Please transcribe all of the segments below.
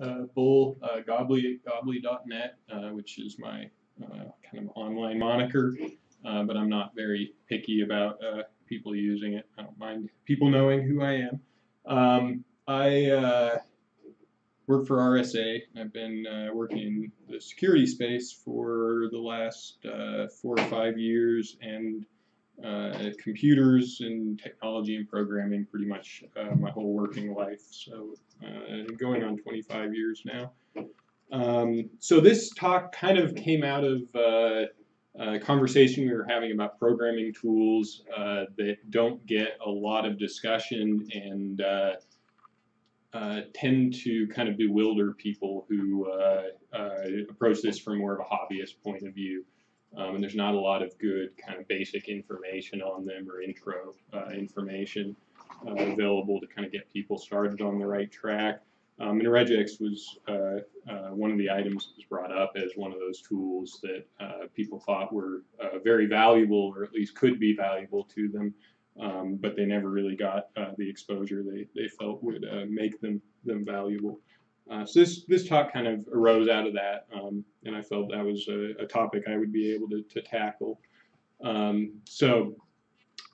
uh, Bull uh, Gobbly Gobbly.net, uh, which is my uh, kind of online moniker, uh, but I'm not very picky about uh, people using it. I don't mind people knowing who I am. Um, I work for RSA. I've been working in the security space for the last four or five years, and uh, computers and technology and programming pretty much uh, my whole working life. So uh, going on 25 years now. Um, so this talk kind of came out of uh, a conversation we were having about programming tools uh, that don't get a lot of discussion and uh, tend to kind of bewilder people who approach this from more of a hobbyist point of view. Um, and there's not a lot of good kind of basic information on them or intro uh, information uh, available to kind of get people started on the right track. Um, and regex was uh, uh, one of the items that was brought up as one of those tools that uh, people thought were uh, very valuable or at least could be valuable to them, um, but they never really got the exposure they, they felt would make them, them valuable. Uh, so this this talk kind of arose out of that, um, and I felt that was a, a, topic I would be able to, to tackle. Um, so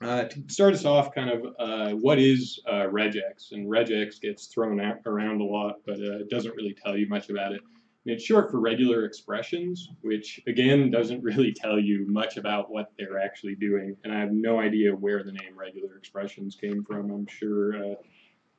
uh, to start us off, kind of uh, what is uh, regex? And regex gets thrown out, around a lot, but uh, it doesn't really tell you much about it. And it's short for regular expressions, which again doesn't really tell you much about what they're actually doing. And I have no idea where the name regular expressions came from. I'm sure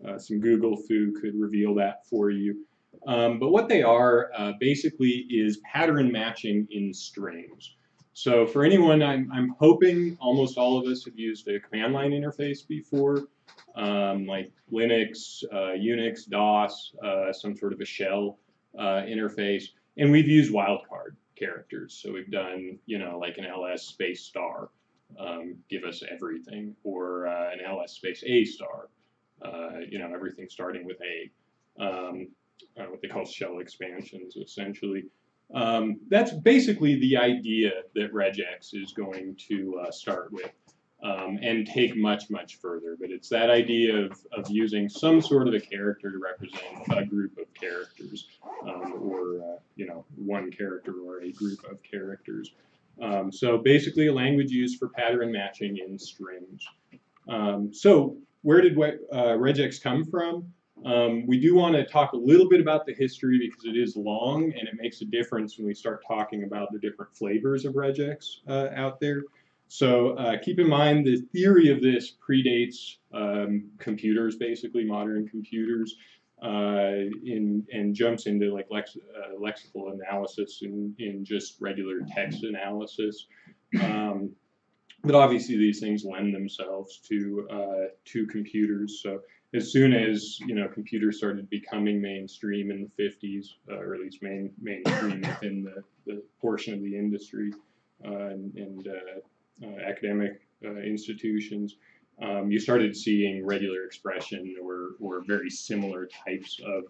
uh, some Google foo could reveal that for you. Um, but what they are uh, basically is pattern matching in strings. So for anyone, I'm, I'm hoping almost all of us have used a command line interface before, um, like Linux, uh, Unix, DOS, uh, some sort of a shell uh, interface. And we've used wildcard characters. So we've done, you know, like an ls space star, um, give us everything, or uh, an ls space a star, uh, you know, everything starting with a. Um, uh, what they call shell expansions, essentially. Um, that's basically the idea that regex is going to uh, start with um, and take much, much further. But it's that idea of, of using some sort of a character to represent a group of characters um, or, uh, you know, one character or a group of characters. Um, so basically a language used for pattern matching in strings. Um, so where did uh, regex come from? Um, we do want to talk a little bit about the history because it is long and it makes a difference when we start talking about the different flavors of regex uh, out there. So uh, keep in mind the theory of this predates um, computers, basically modern computers, uh, in, and jumps into like lex, uh, lexical analysis and in just regular text analysis. Um, but obviously these things lend themselves to uh, to computers. So as soon as you know computers started becoming mainstream in the 50s, uh, or at least main, mainstream within the, the portion of the industry uh, and, and uh, uh, academic uh, institutions, um, you started seeing regular expression or, or very similar types of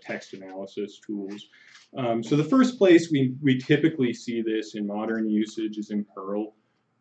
text analysis tools. Um, so the first place we, we typically see this in modern usage is in Perl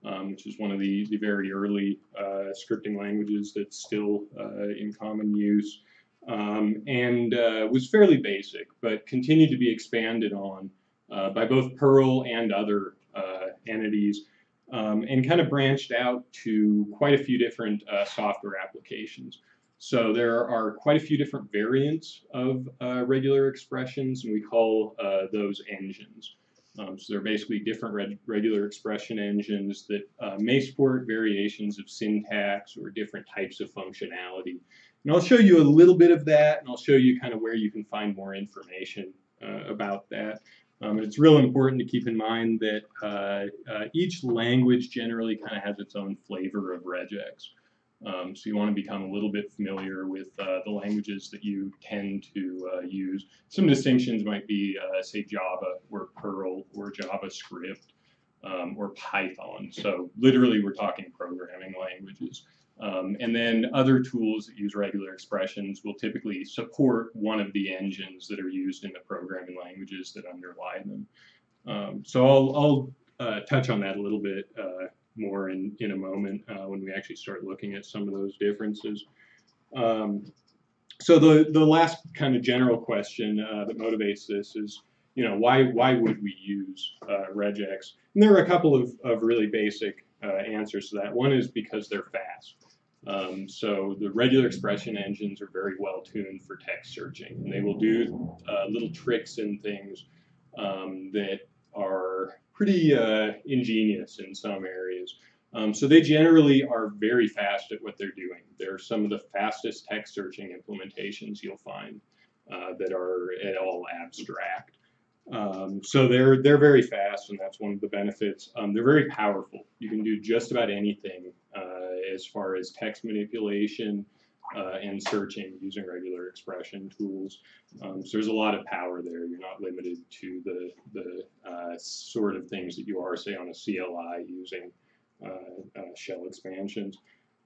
um, which is one of the, the very early uh, scripting languages that's still uh, in common use, um, and uh, was fairly basic, but continued to be expanded on uh, by both Perl and other uh, entities, um, and kind of branched out to quite a few different uh, software applications. So there are quite a few different variants of regular expressions, and we call those engines. Um, so they're basically different reg regular expression engines that uh, may support variations of syntax or different types of functionality. And I'll show you a little bit of that, and I'll show you kind of where you can find more information uh, about that. Um, it's real important to keep in mind that uh, uh each language generally kind of has its own flavor of regex. Um, so you want to become a little bit familiar with uh, the languages that you tend to uh, use. Some distinctions might be, uh, say, Java or Perl or JavaScript um, or Python. So literally we're talking programming languages. Um, and then other tools that use regular expressions will typically support one of the engines that are used in the programming languages that underlie them. Um, so I'll, I'll uh, touch on that a little bit uh, more in, in a moment uh, when we actually start looking at some of those differences. Um, so the the last kind of general question uh, that motivates this is, you know, why why would we use uh, regex? And there are a couple of, of really basic uh, answers to that. One is because they're fast. Um, so the regular expression engines are very well tuned for text searching, and they will do uh, little tricks and things um, that are pretty uh, ingenious in some areas. Um, so they generally are very fast at what they're doing. They're some of the fastest text searching implementations you'll find uh, that are at all abstract. Um, so they're they're very fast, and that's one of the benefits. Um, they're very powerful. You can do just about anything uh, as far as text manipulation uh, and searching using regular expression tools. Um, so there's a lot of power there. You're not limited to the the uh, sort of things that you are, say, on a CLI using uh, uh, shell expansions.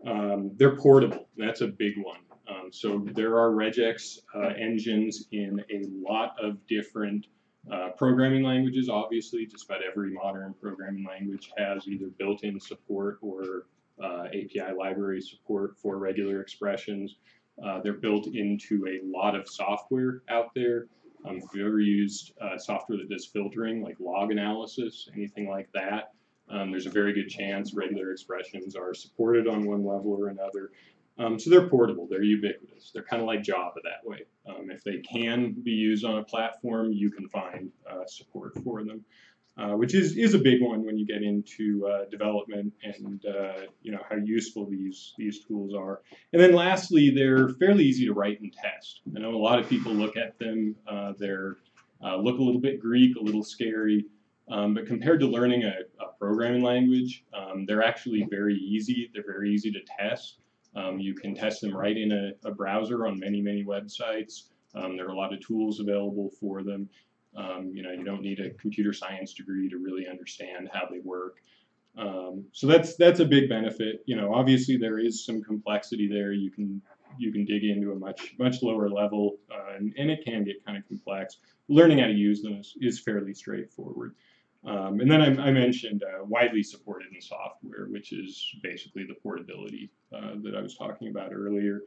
Um, they're portable. That's a big one. Um, so there are regex uh, engines in a lot of different uh, programming languages, obviously, just about every modern programming language has either built-in support or uh, API library support for regular expressions. Uh, they're built into a lot of software out there. Um, if you've ever used uh, software that does filtering, like log analysis, anything like that, um, there's a very good chance regular expressions are supported on one level or another. Um, so they're portable, they're ubiquitous. They're kind of like Java that way. Um, if they can be used on a platform, you can find uh, support for them, uh, which is, is a big one when you get into uh, development and uh, you know how useful these these tools are. And then lastly, they're fairly easy to write and test. I know a lot of people look at them, uh, they're uh, look a little bit Greek, a little scary. Um, but compared to learning a, a programming language, um, they're actually very easy. They're very easy to test. Um, you can test them right in a, a browser on many, many websites. Um, there are a lot of tools available for them. Um, you know, you don't need a computer science degree to really understand how they work. Um, so that's that's a big benefit. You know, obviously there is some complexity there. You can you can dig into a much much lower level, uh, and, and, it can get kind of complex. Learning how to use them is, is fairly straightforward. Um, and then I, I mentioned uh, widely supported in software, which is basically the portability uh, that I was talking about earlier.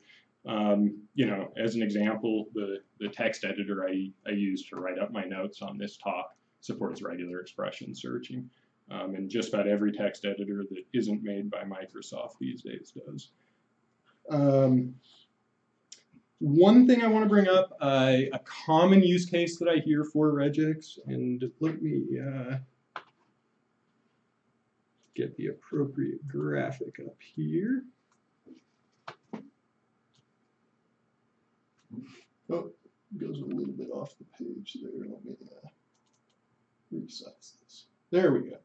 Um, you know, as an example, the, the text editor I, I use to write up my notes on this talk supports regular expression searching. Um, and just about every text editor that isn't made by Microsoft these days does. Um, one thing I want to bring up, uh, a common use case that I hear for regex, and let me uh, get the appropriate graphic up here. Oh, it goes a little bit off the page there. Let me uh, resize this. There we go.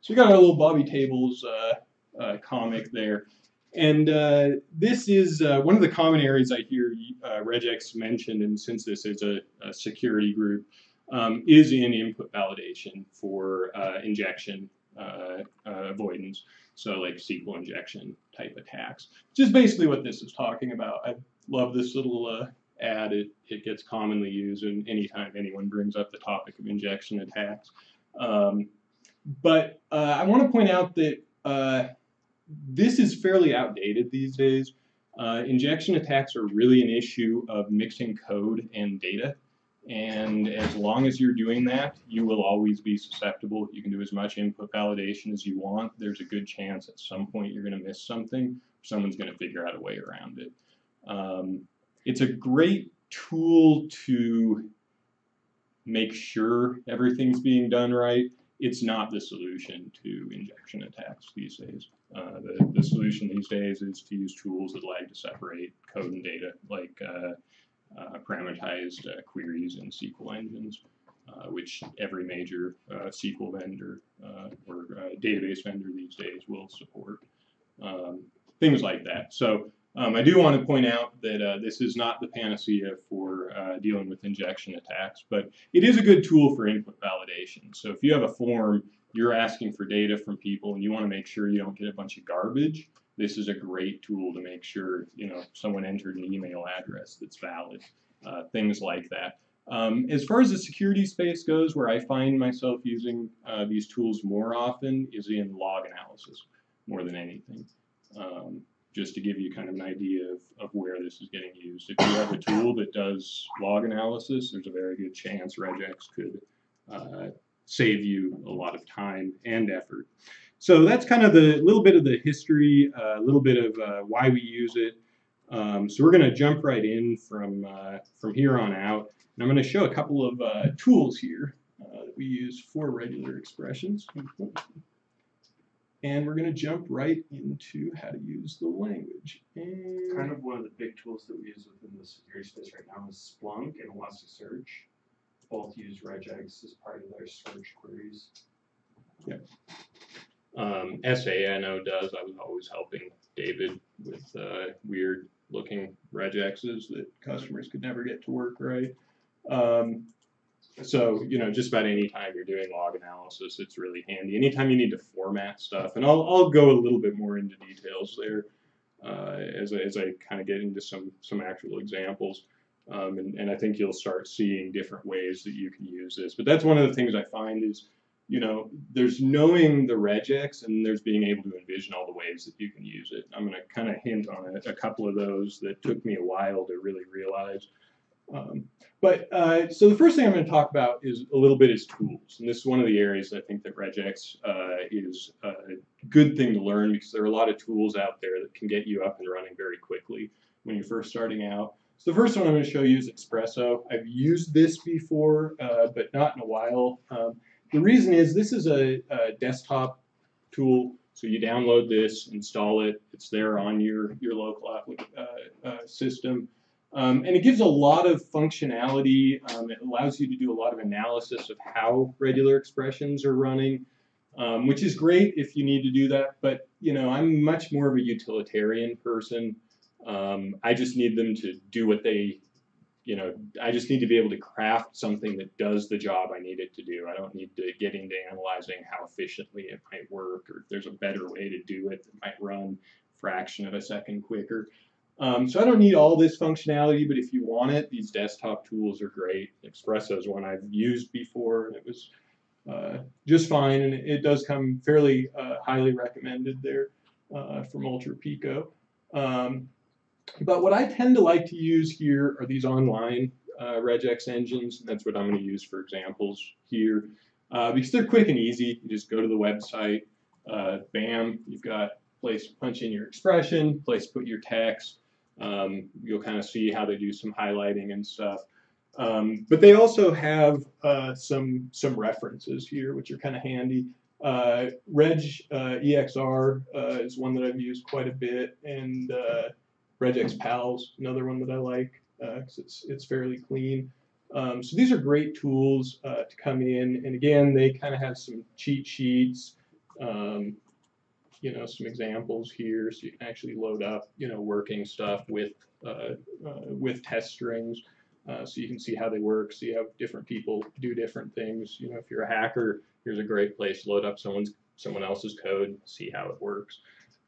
So we got our little Bobby Tables uh, uh, comic there. And uh, this is uh, one of the common areas I hear uh, regex mentioned, and since this is a, a security group, um, is in input validation for uh, injection uh, uh, avoidance. So like SQL injection type attacks, which is basically what this is talking about. I love this little ad. It, it gets commonly used and anytime anyone brings up the topic of injection attacks. Um, but I want to point out that this is fairly outdated these days. Uh, injection attacks are really an issue of mixing code and data. And as long as you're doing that, you will always be susceptible. You can do as much input validation as you want. There's a good chance at some point you're going to miss something. Someone's going to figure out a way around it. Um, it's a great tool to make sure everything's being done right. It's not the solution to injection attacks these days. Uh, the, the solution these days is to use tools that like to separate code and data, like uh, uh, parameterized uh, queries in SQL engines, uh, which every major uh, SQL vendor or database vendor these days will support. Um, things like that. So um, I do want to point out that this is not the panacea for dealing with injection attacks, but it is a good tool for input validation. So if you have a form you're asking for data from people and you want to make sure you don't get a bunch of garbage, this is a great tool to make sure you know someone entered an email address that's valid, uh, things like that. Um, as far as the security space goes, where I find myself using uh, these tools more often is in log analysis more than anything. Um, just to give you kind of an idea of, of where this is getting used. If you have a tool that does log analysis, there's a very good chance regex could uh, save you a lot of time and effort. So that's kind of the little bit of the history, a uh, little bit of uh, why we use it. Um, so we're going to jump right in from uh, from here on out. And I'm going to show a couple of uh, tools here uh, that we use for regular expressions. And we're going to jump right into how to use the language. And Kind of one of the big tools that we use within the security space right now is Splunk and Elasticsearch. Both use regex as part of their search queries. Um, SA I know does. I was always helping David with uh, weird looking regexes that customers could never get to work right. Um, so you know, just about any time you're doing log analysis, it's really handy. Anytime you need to format stuff, and I'll I'll go a little bit more into details there uh, as I, as I kind of get into some some actual examples. Um, and, and I think you'll start seeing different ways that you can use this. But that's one of the things I find is you know, there's knowing the regex and there's being able to envision all the ways that you can use it. I'm going to kind of hint on a, a, couple of those that took me a while to really realize. Um, but uh, so the first thing I'm going to talk about is a little bit is tools, and this is one of the areas I think that regex uh, is a good thing to learn because there are a lot of tools out there that can get you up and running very quickly when you're first starting out. So the first one I'm going to show you is Expresso. I've used this before, uh, but not in a while. Um, the reason is this is a, a, desktop tool, so you download this, install it, it's there on your, your local uh, uh, system. Um, and it gives a lot of functionality. Um, it allows you to do a lot of analysis of how regular expressions are running, um, which is great if you need to do that. But you know, I'm much more of a utilitarian person. Um, I just need them to do what they you know, I just need to be able to craft something that does the job I need it to do. I don't need to get into analyzing how efficiently it might work or if there's a better way to do it that might run fraction of a second quicker. Um, so I don't need all this functionality, but if you want it, these desktop tools are great. Expresso is one I've used before, and it was uh, just fine, and it does come fairly uh, highly recommended there uh, from Ultrapico. Um, but what I tend to like to use here are these online uh, regex engines. That's what I'm going to use for examples here. Uh, because they're quick and easy. You just go to the website, uh, bam, you've got place punch in your expression, place put your text. Um, you'll kind of see how they do some highlighting and stuff. Um, but they also have uh, some some references here, which are kind of handy. Uh, Reg uh, EXR is one that I've used quite a bit, and Regex Pals, another one that I like because uh, it's it's fairly clean. Um, so these are great tools uh, to come in, and again, they kind of have some cheat sheets, um, you know, some examples here, so you can actually load up, you know, working stuff with uh, uh with test strings, uh, so you can see how they work, see how different people do different things. You know, if you're a hacker, here's a great place to load up someone's someone else's code, see how it works.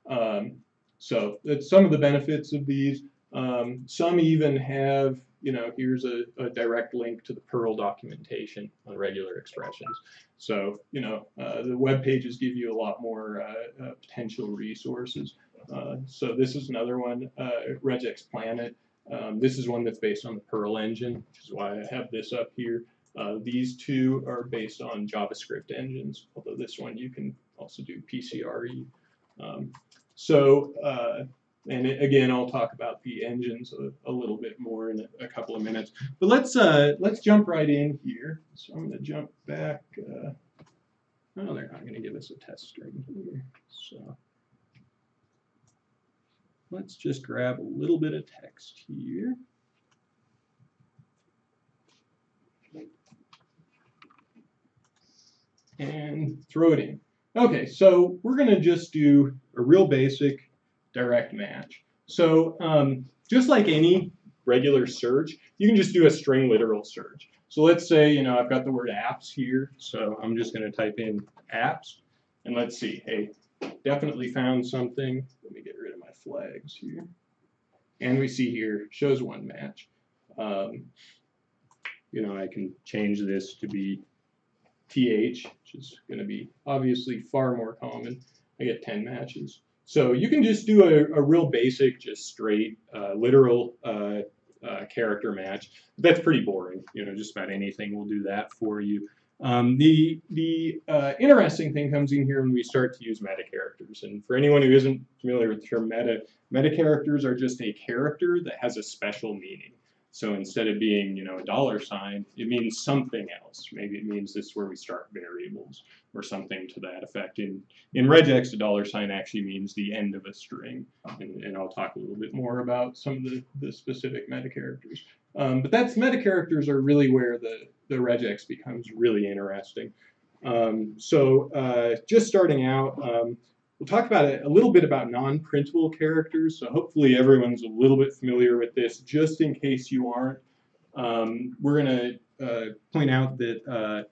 Um, so that's some of the benefits of these. Um, some even have, you know, here's a, a, direct link to the Perl documentation on regular expressions. So, you know, uh, the web pages give you a lot more uh, uh, potential resources. Uh, so this is another one, uh, Regex Planet. Um, this is one that's based on the Perl engine, which is why I have this up here. Uh, these two are based on JavaScript engines, although this one you can also do PCRE. Um, so, and it, again, I'll talk about the engines a, a little bit more in a, a, couple of minutes. But let's uh, let's jump right in here. So I'm going to jump back. Uh, oh, they're not going to give us a test string here. So let's just grab a little bit of text here. And throw it in. Okay, so we're going to just do a real basic direct match. So um, just like any regular search, you can just do a string literal search. So let's say, you know, I've got the word apps here, so I'm just going to type in apps, and let's see, hey, definitely found something. Let me get rid of my flags here. And we see here, shows one match. Um, you know, I can change this to be TH, which is going to be obviously far more common. I get 10 matches. So you can just do a, a real basic, just straight, uh, literal uh, uh, character match. That's pretty boring. You know, just about anything will do that for you. Um, the the uh, interesting thing comes in here when we start to use meta characters. And for anyone who isn't familiar with the term meta, meta characters are just a character that has a special meaning. So instead of being, you know, a dollar sign, it means something else. Maybe it means this is where we start variables or something to that effect. In in regex, a dollar sign actually means the end of a string, and, and I'll talk a little bit more about some of the, the specific meta characters. Um, but that's meta characters are really where the the regex becomes really interesting. Um, so uh, just starting out. Um, We'll talk about a, a little bit about non-printable characters. So hopefully everyone's a little bit familiar with this. Just in case you aren't, um, we're going to uh, point out that uh,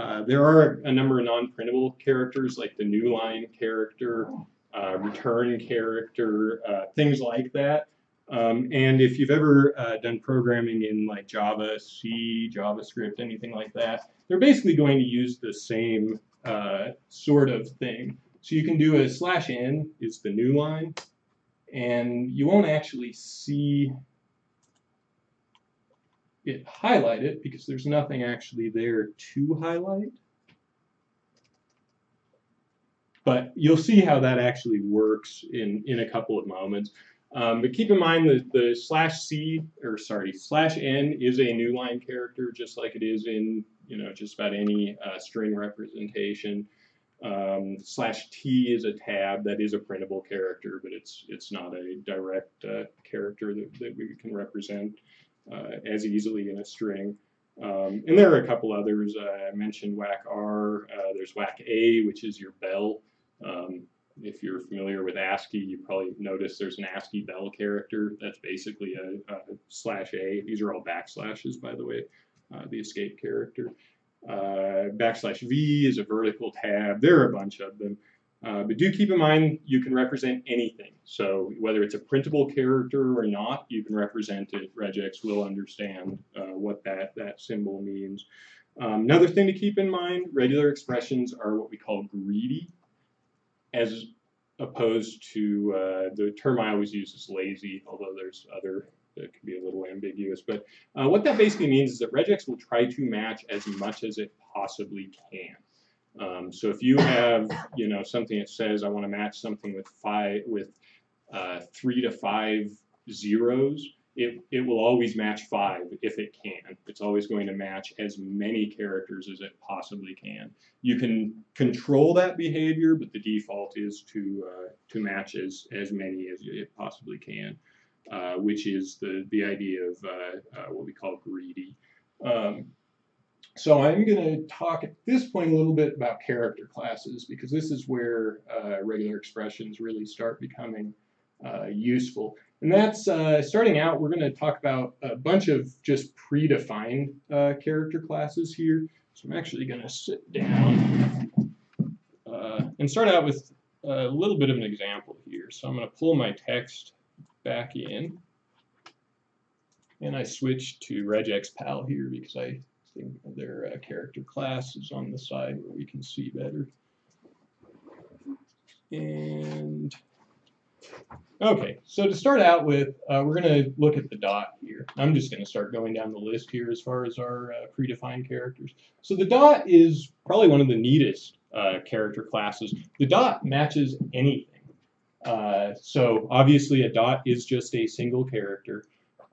uh, there are a number of non-printable characters like the new line character, uh, return character, uh, things like that. Um, and if you've ever uh, done programming in like Java, C, JavaScript, anything like that, they're basically going to use the same sort of thing. So you can do a slash n is the new line, and you won't actually see it highlighted because there's nothing actually there to highlight. But you'll see how that actually works in, in a couple of moments. Um, but keep in mind that the slash c, or sorry, slash n is a new line character, just like it is in you know just about any uh, string representation. Um, slash T is a tab that is a printable character, but it's it's not a direct uh, character that, that we can represent as easily in a string. Um, and there are a couple others. Uh, I mentioned whack R. Uh, there's whack A, which is your bell. Um, if you're familiar with ASCII, you probably noticed there's an ASCII bell character. That's basically a, a slash A. These are all backslashes, by the way, uh, the escape character. Uh, backslash V is a vertical tab. There are a bunch of them. Uh, but do keep in mind you can represent anything. So whether it's a printable character or not, you can represent it. Regex will understand uh, what that, that symbol means. Um, another thing to keep in mind, regular expressions are what we call greedy, as opposed to uh, the term I always use is lazy, although there's other that can be a little ambiguous. But uh, what that basically means is that regex will try to match as much as it possibly can. Um, so if you have, you know, something that says I want to match something with five, with uh, three to five zeros, it, it will always match five if it can. It's always going to match as many characters as it possibly can. You can control that behavior, but the default is to uh, to match as, as many as it possibly can. Uh, which is the, the idea of uh, uh, what we call greedy. Um, so I'm going to talk at this point a little bit about character classes because this is where uh, regular expressions really start becoming uh, useful. And that's starting out, we're going to talk about a bunch of just predefined character classes here. So I'm actually going to sit down and start out with a little bit of an example here. So I'm going to pull my text back in. And I switch to regexpal here because I their uh, character class is on the side where we can see better. And okay, so to start out with, uh, we're going to look at the dot here. I'm just going to start going down the list here as far as our uh, predefined characters. So the dot is probably one of the neatest uh, character classes. The dot matches anything. Uh, so obviously a dot is just a single character.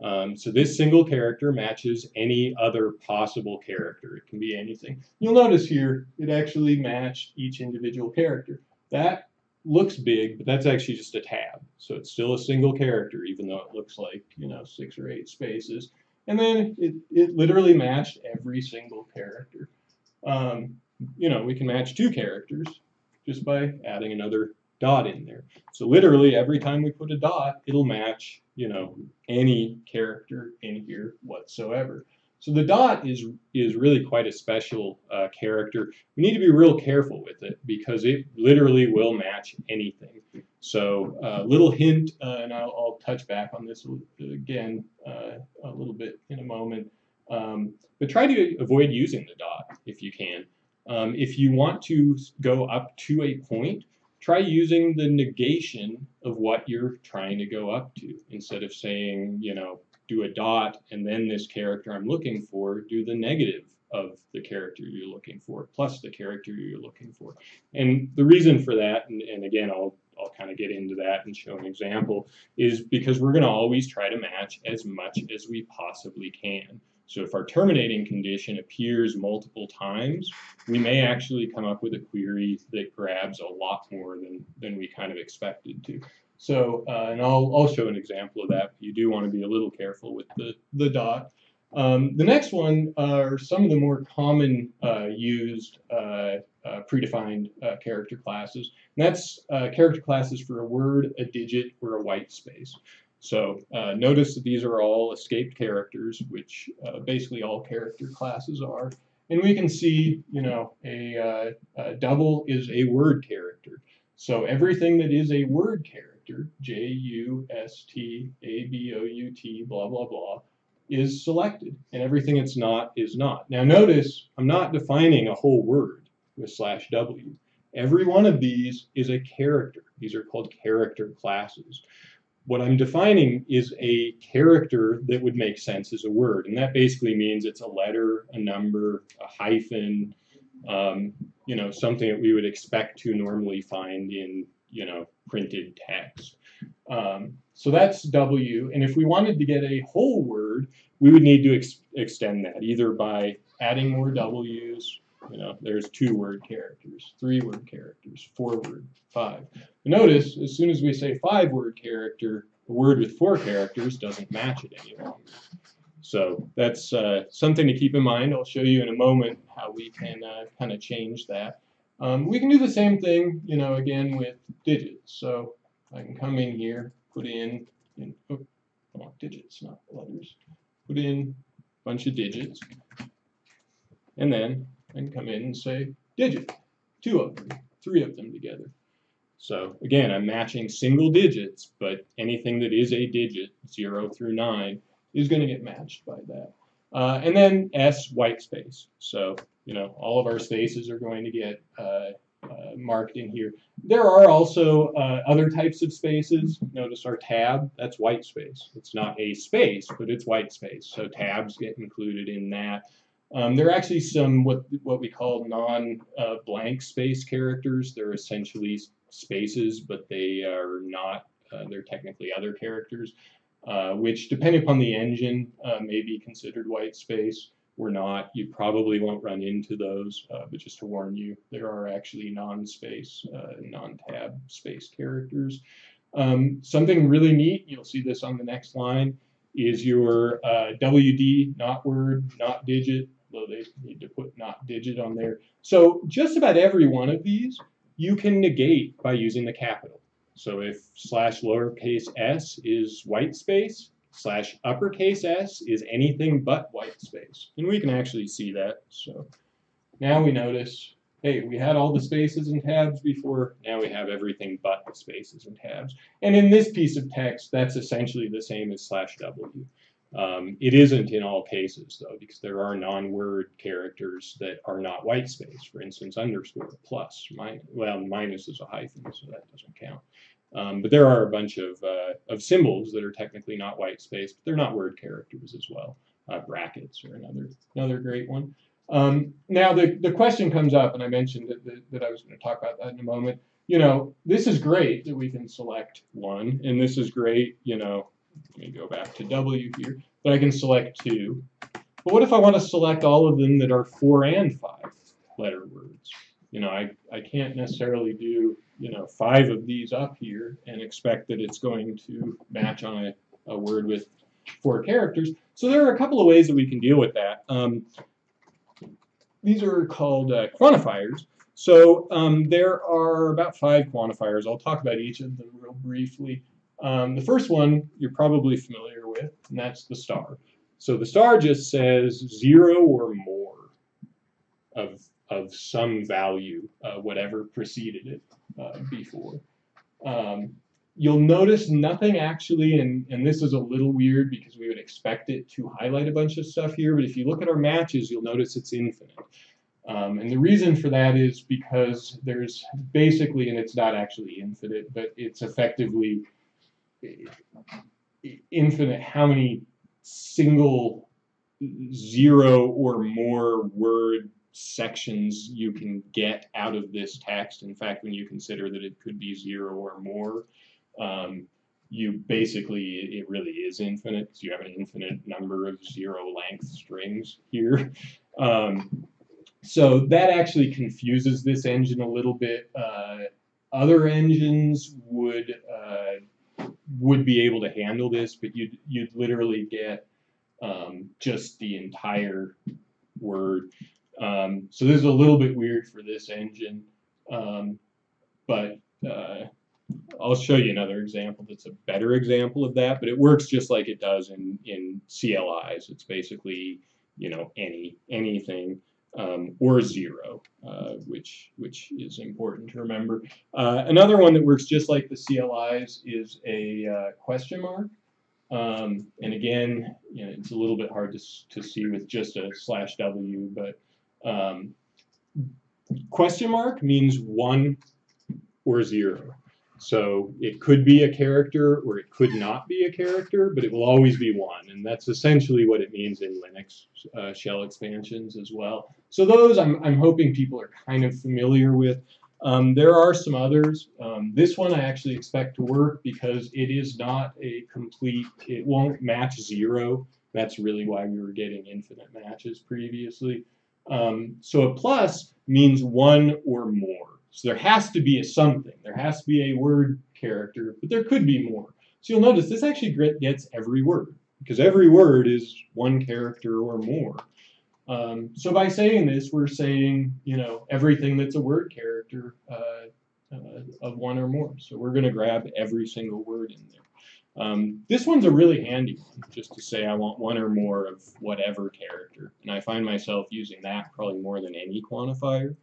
Um, so this single character matches any other possible character. It can be anything. You'll notice here it actually matched each individual character. That looks big, but that's actually just a tab. So it's still a single character, even though it looks like, you know, six or eight spaces. And then it, it literally matched every single character. Um, you know, we can match two characters just by adding another dot in there. So literally every time we put a dot, it'll match, you know, any character in here whatsoever. So the dot is is really quite a special uh, character. We need to be real careful with it because it literally will match anything. So a uh, little hint, uh, and I'll, I'll, touch back on this again uh, a little bit in a moment. Um, but try to avoid using the dot if you can. Um, if you want to go up to a point, try using the negation of what you're trying to go up to. Instead of saying, you know, do a dot and then this character I'm looking for, do the negative of the character you're looking for plus the character you're looking for. And the reason for that, and, and again, I'll I'll kind of get into that and show an example, is because we're going to always try to match as much as we possibly can. So if our terminating condition appears multiple times, we may actually come up with a query that grabs a lot more than, than we kind of expected to. So, uh, and I'll, I'll show an example of that. You do want to be a little careful with the, the dot. Um, the next one are some of the more common uh, used uh, uh, predefined uh, character classes. And that's uh, character classes for a word, a digit, or a white space. So uh, notice that these are all escaped characters, which basically all character classes are. And we can see, you know, a, a double is a word character. So everything that is a word character, J-U-S-T-A-B-O-U-T, blah, blah, blah, is selected, and everything it's not is not. Now notice, I'm not defining a whole word with slash W. Every one of these is a character. These are called character classes. What I'm defining is a character that would make sense as a word, and that basically means it's a letter, a number, a hyphen, um, you know, something that we would expect to normally find in, you know, printed text. Um, so that's W, and if we wanted to get a whole word, we would need to ex extend that, either by adding more W's, you know, there's two word characters, three word characters, four word, five. notice, as soon as we say five word character, a word with four characters doesn't match it any longer. So that's uh, something to keep in mind. I'll show you in a moment how we can uh, kind of change that. Um, we can do the same thing, you know, again with digits. So I can come in here, put in, in oh, oh, digits, not letters. Put in a bunch of digits, and then Can come in and say digit, two of them, three of them together. So again, I'm matching single digits, but anything that is a digit, 0 through 9, is going to get matched by that. Uh, and then S, white space. So, you know, all of our spaces are going to get uh, uh, marked in here. There are also uh, other types of spaces. Notice our tab, that's white space. It's not a space, but it's white space. So tabs get included in that. Um, there are actually some what what we call non-blank uh, space characters. They're essentially spaces, but they are not. Uh, they're technically other characters, uh, which, depending upon the engine, uh, may be considered white space or not. You probably won't run into those, uh, but just to warn you, there are actually non-space, uh, non-tab space characters. Um, something really neat, you'll see this on the next line, is your uh, WD, not word, not digit, though they need to put not digit on there. So just about every one of these you can negate by using the capital. So if slash lowercase s is white space, slash uppercase s is anything but white space. And we can actually see that. So now we notice, hey, we had all the spaces and tabs before, now we have everything but the spaces and tabs. And in this piece of text, that's essentially the same as slash w. Um, it isn't in all cases, though, because there are non-word characters that are not white space. For instance, underscore, plus, minus. Well, minus is a hyphen, so that doesn't count. Um, but there are a bunch of, uh, of symbols that are technically not white space, but they're not word characters as well. Uh, brackets are another, another great one. Um, now, the, the question comes up, and I mentioned that, that, that I was going to talk about that in a moment. You know, this is great that we can select one, and this is great, you know, let me go back to W here, But I can select two. But what if I want to select all of them that are four and five letter words? You know, I, I can't necessarily do, you know, five of these up here and expect that it's going to match on a, a word with four characters. So there are a couple of ways that we can deal with that. Um, these are called uh, quantifiers. So um, there are about five quantifiers. I'll talk about each of them real briefly. Um, the first one you're probably familiar with, and that's the star. So the star just says zero or more of, of some value, uh, whatever preceded it uh, before. Um, you'll notice nothing actually, and, and this is a little weird because we would expect it to highlight a bunch of stuff here, but if you look at our matches, you'll notice it's infinite. Um, and the reason for that is because there's basically, and it's not actually infinite, but it's effectively infinite how many single zero or more word sections you can get out of this text. In fact, when you consider that it could be zero or more, um, you basically, it really is infinite because you have an infinite number of zero length strings here. Um, so that actually confuses this engine a little bit. Uh, other engines would uh, would be able to handle this, but you'd you'd literally get um, just the entire word. Um, so this is a little bit weird for this engine, um, but uh, I'll show you another example that's a better example of that, but it works just like it does in, in CLIs. It's basically, you know, any anything um, or zero, uh, which which is important to remember. Uh, another one that works just like the CLIs is a uh, question mark. Um, and again, you know, it's a little bit hard to, to see with just a slash W, but um, question mark means one or zero. So it could be a character or it could not be a character, but it will always be one. And that's essentially what it means in Linux uh, shell expansions as well. So those I'm, I'm hoping people are kind of familiar with. Um, there are some others. Um, this one I actually expect to work because it is not a complete, it won't match zero. That's really why we were getting infinite matches previously. Um, so a plus means one or more. So there has to be a something. There has to be a word character, but there could be more. So you'll notice this actually gets every word because every word is one character or more. Um, so by saying this, we're saying, you know, everything that's a word character uh, uh, of one or more. So we're going to grab every single word in there. Um, this one's a really handy one, just to say I want one or more of whatever character. And I find myself using that probably more than any quantifier.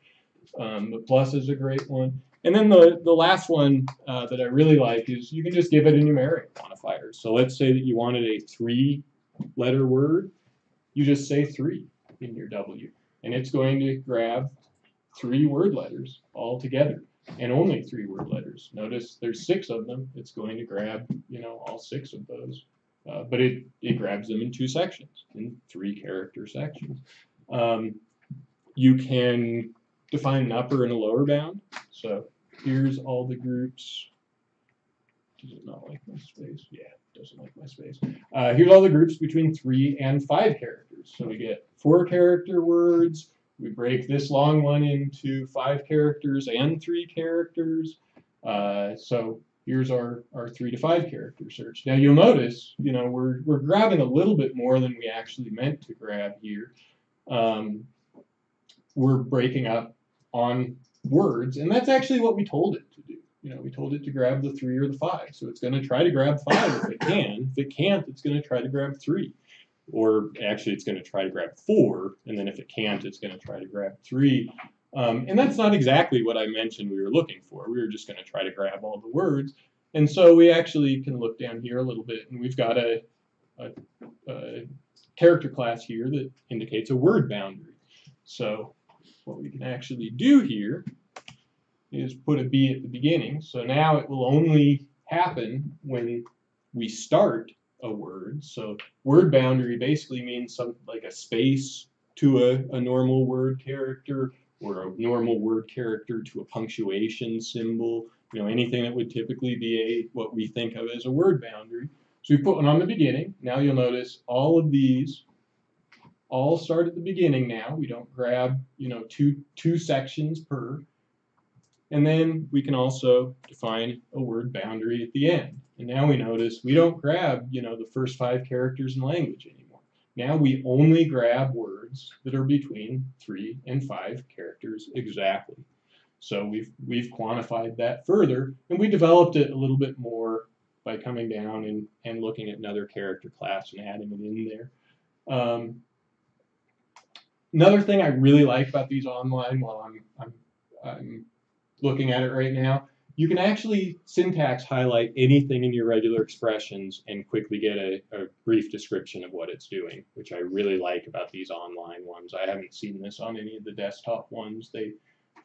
Um, but plus is a great one. And then the, the last one uh, that I really like is you can just give it a numeric quantifier. So let's say that you wanted a three letter word. You just say three in your W. And it's going to grab three word letters all together and only three word letters. Notice there's six of them. It's going to grab, you know, all six of those. Uh, but it, it grabs them in two sections, in three character sections. Um, you can define an upper and a lower bound. So here's all the groups. Does it not like my space? Yeah, doesn't like my space. Uh, here's all the groups between three and five characters. So we get four character words. We break this long one into five characters and three characters. Uh, so here's our, our three to five character search. Now you'll notice, you know, we're, we're grabbing a little bit more than we actually meant to grab here. Um, we're breaking up on words, and that's actually what we told it to do. You know, we told it to grab the three or the five, so it's going to try to grab five if it can. If it can't, it's going to try to grab three. Or actually, it's going to try to grab four, and then if it can't, it's going to try to grab three. Um, and that's not exactly what I mentioned we were looking for. We were just going to try to grab all the words. And so we actually can look down here a little bit, and we've got a, a, a character class here that indicates a word boundary. So what we can actually do here is put a B at the beginning. So now it will only happen when we start a word. So word boundary basically means something like a space to a, a normal word character or a normal word character to a punctuation symbol, you know, anything that would typically be a what we think of as a word boundary. So we put one on the beginning. Now you'll notice all of these all start at the beginning now. We don't grab, you know, two, two sections per. And then we can also define a word boundary at the end. And now we notice we don't grab, you know, the first five characters in language anymore. Now we only grab words that are between three and five characters exactly. So we've, we've quantified that further, and we developed it a little bit more by coming down and, and looking at another character class and adding it in there. Um, Another thing I really like about these online while I'm, I'm, I'm looking at it right now you can actually syntax highlight anything in your regular expressions and quickly get a, a, brief description of what it's doing, which I really like about these online ones. I haven't seen this on any of the desktop ones. They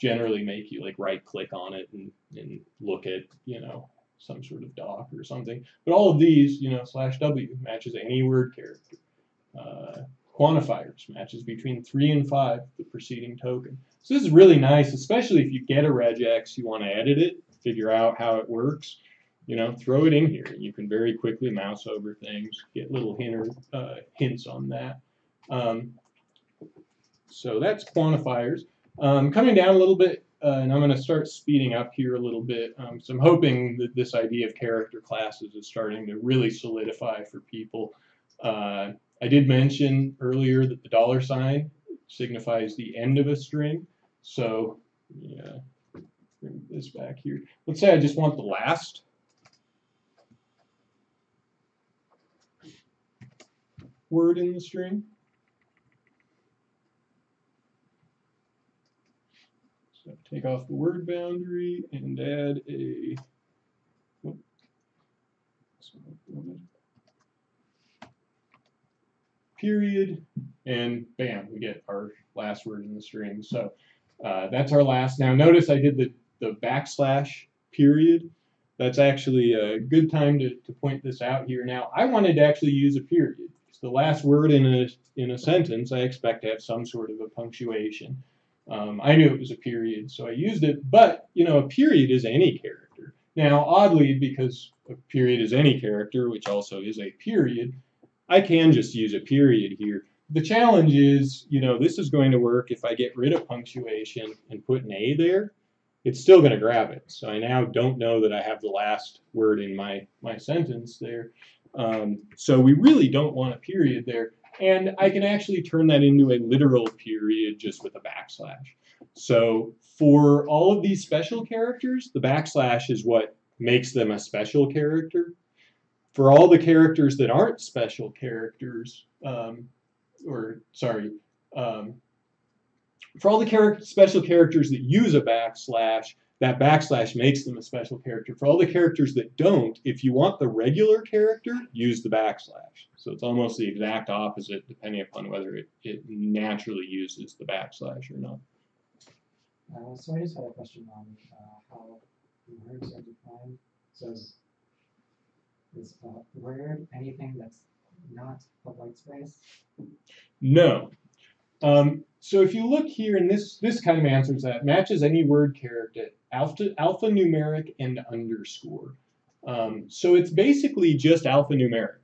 generally make you like right click on it and, and look at, you know, some sort of doc or something. But all of these, you know, slash W matches any word character. Uh, quantifiers matches between three and five, the preceding token. So this is really nice, especially if you get a regex, you want to edit it figure out how it works, you know, throw it in here. You can very quickly mouse over things, get little hinter, uh, hints on that. Um, so that's quantifiers. Um, coming down a little bit, uh, and I'm going to start speeding up here a little bit. Um, so I'm hoping that this idea of character classes is starting to really solidify for people. Uh, I did mention earlier that the dollar sign signifies the end of a string. So yeah, bring this back here. Let's say I just want the last. word in the string. So take off the word boundary and add a oh, period, and bam, we get our last word in the string. So uh, that's our last. Now notice I did the the backslash period. That's actually a good time to, to point this out here. Now, I wanted to actually use a period. It's the last word in a, in a sentence. I expect to have some sort of a punctuation. Um, I knew it was a period, so I used it. But, you know, a period is any character. Now, oddly, because a period is any character, which also is a period, I can just use a period here. The challenge is, you know, this is going to work if I get rid of punctuation and put an A there it's still going to grab it. So I now don't know that I have the last word in my, my sentence there. Um, so we really don't want a period there. And I can actually turn that into a literal period just with a backslash. So for all of these special characters, the backslash is what makes them a special character. For all the characters that aren't special characters, um, or sorry, um, for all the char special characters that use a backslash, that backslash makes them a special character. For all the characters that don't, if you want the regular character, use the backslash. So it's almost the exact opposite depending upon whether it, it naturally uses the backslash or not. Uh, so I just had a question on uh, how words are defined. So is, uh, word anything that's not a white space? No. Um, so if you look here, and this this kind of answers that, matches any word character, alpha, alphanumeric and underscore. Um, so it's basically just alphanumeric.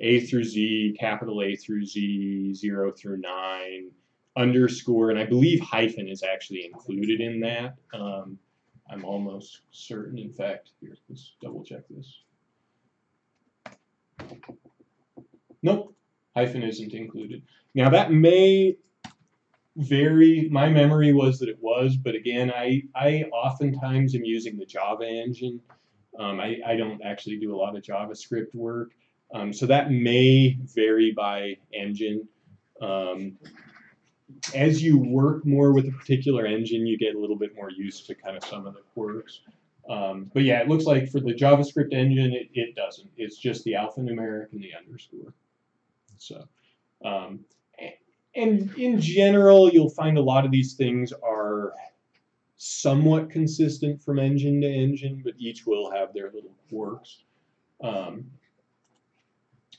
A through Z, capital A through Z, 0 through 9, underscore, and I believe hyphen is actually included in that. Um, I'm almost certain. In fact, here, let's double check this. Nope, hyphen isn't included. Now that may vary. My memory was that it was, but again, I, I oftentimes am using the Java engine. Um, I, I don't actually do a lot of JavaScript work. Um, so that may vary by engine. Um, as you work more with a particular engine, you get a little bit more used to kind of some of the quirks. Um, but yeah, it looks like for the JavaScript engine, it, it doesn't. It's just the alphanumeric and the underscore. So um, and in general, you'll find a lot of these things are somewhat consistent from engine to engine, but each will have their little quirks. Um,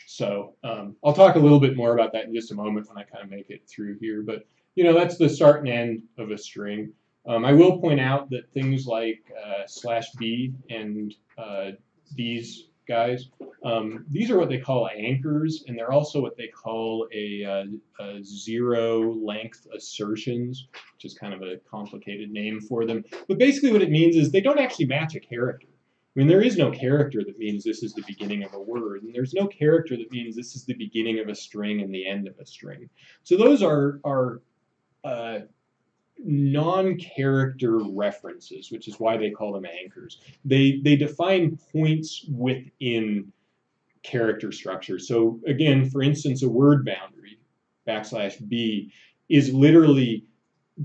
so um, I'll talk a little bit more about that in just a moment when I kind of make it through here. But you know, that's the start and end of a string. Um, I will point out that things like uh, slash b and uh, these guys. Um, these are what they call anchors, and they're also what they call a, uh, a, zero length assertions, which is kind of a complicated name for them. But basically what it means is they don't actually match a character. I mean, there is no character that means this is the beginning of a word, and there's no character that means this is the beginning of a string and the end of a string. So those are, are uh, non-character references, which is why they call them anchors. They, they define points within character structure. So again, for instance, a word boundary, backslash b, is literally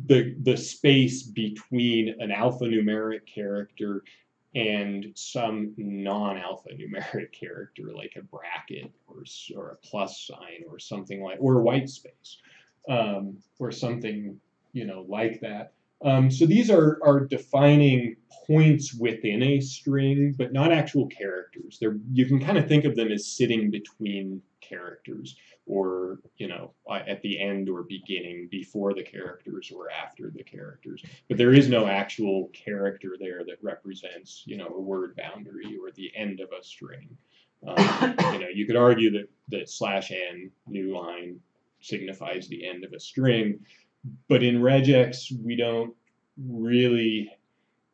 the, the space between an alphanumeric character and some non-alphanumeric character like a bracket or, or a plus sign or something like, or a white space, um, or something, you know, like that. Um, so these are, are defining points within a string, but not actual characters. They're, you can kind of think of them as sitting between characters or, you know, at the end or beginning, before the characters or after the characters. But there is no actual character there that represents, you know, a word boundary or the end of a string. Um, you know, you could argue that, that slash n, new line, signifies the end of a string, but in regex we don't really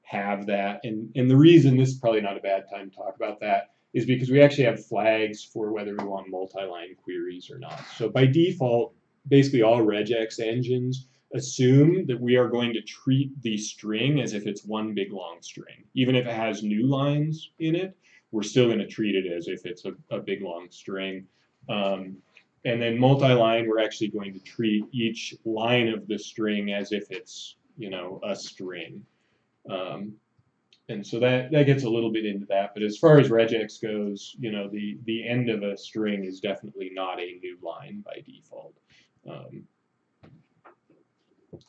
have that. And and the reason this is probably not a bad time to talk about that is because we actually have flags for whether we want multi-line queries or not. So by default basically all regex engines assume that we are going to treat the string as if it's one big long string. Even if it has new lines in it we're still going to treat it as if it's a, a big long string. Um, and then multi-line, we're actually going to treat each line of the string as if it's, you know, a string. Um, and so that, that gets a little bit into that. But as far as regex goes, you know, the, the end of a string is definitely not a new line by default. Um,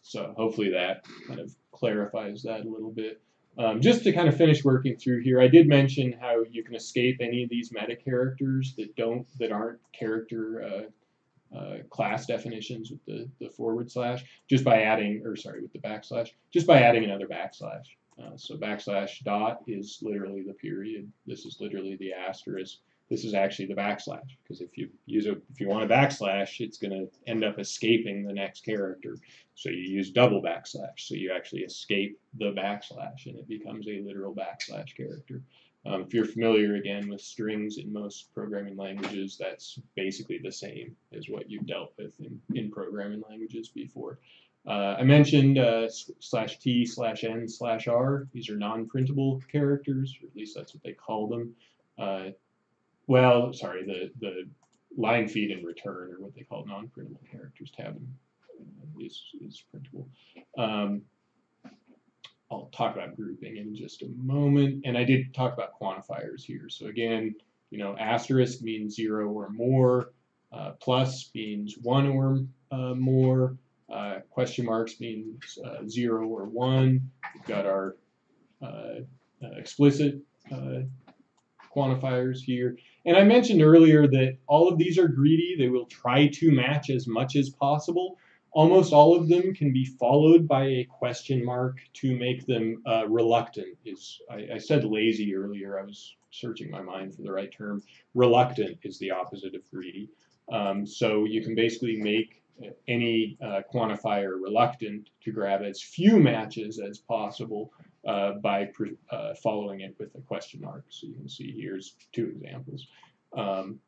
so hopefully that kind of clarifies that a little bit. Um, just to kind of finish working through here, I did mention how you can escape any of these meta characters that don't that aren't character uh, uh, class definitions with the, the forward slash just by adding or sorry with the backslash just by adding another backslash. Uh, so backslash dot is literally the period. This is literally the asterisk. This is actually the backslash because if you use a if you want a backslash, it's going to end up escaping the next character. So you use double backslash. So you actually escape the backslash and it becomes a literal backslash character. Um, if you're familiar again with strings in most programming languages, that's basically the same as what you've dealt with in, in programming languages before. Uh, I mentioned uh, slash t slash n slash r. These are non-printable characters, or at least that's what they call them. Uh, well, sorry, the, the line feed and return or what they call non-printable characters. Tab is, is printable. Um, I'll talk about grouping in just a moment. And I did talk about quantifiers here. So again, you know, asterisk means zero or more. Uh, plus means one or uh, more. Uh, question marks means uh, zero or one. We've got our uh, uh, explicit quantifiers here. And I mentioned earlier that all of these are greedy. They will try to match as much as possible. Almost all of them can be followed by a question mark to make them uh, reluctant. Is I, I, said lazy earlier. I was searching my mind for the right term. Reluctant is the opposite of greedy. Um, so you can basically make any uh, quantifier reluctant to grab as few matches as possible uh, by uh, following it with a question mark. So you can see here's two examples. Um,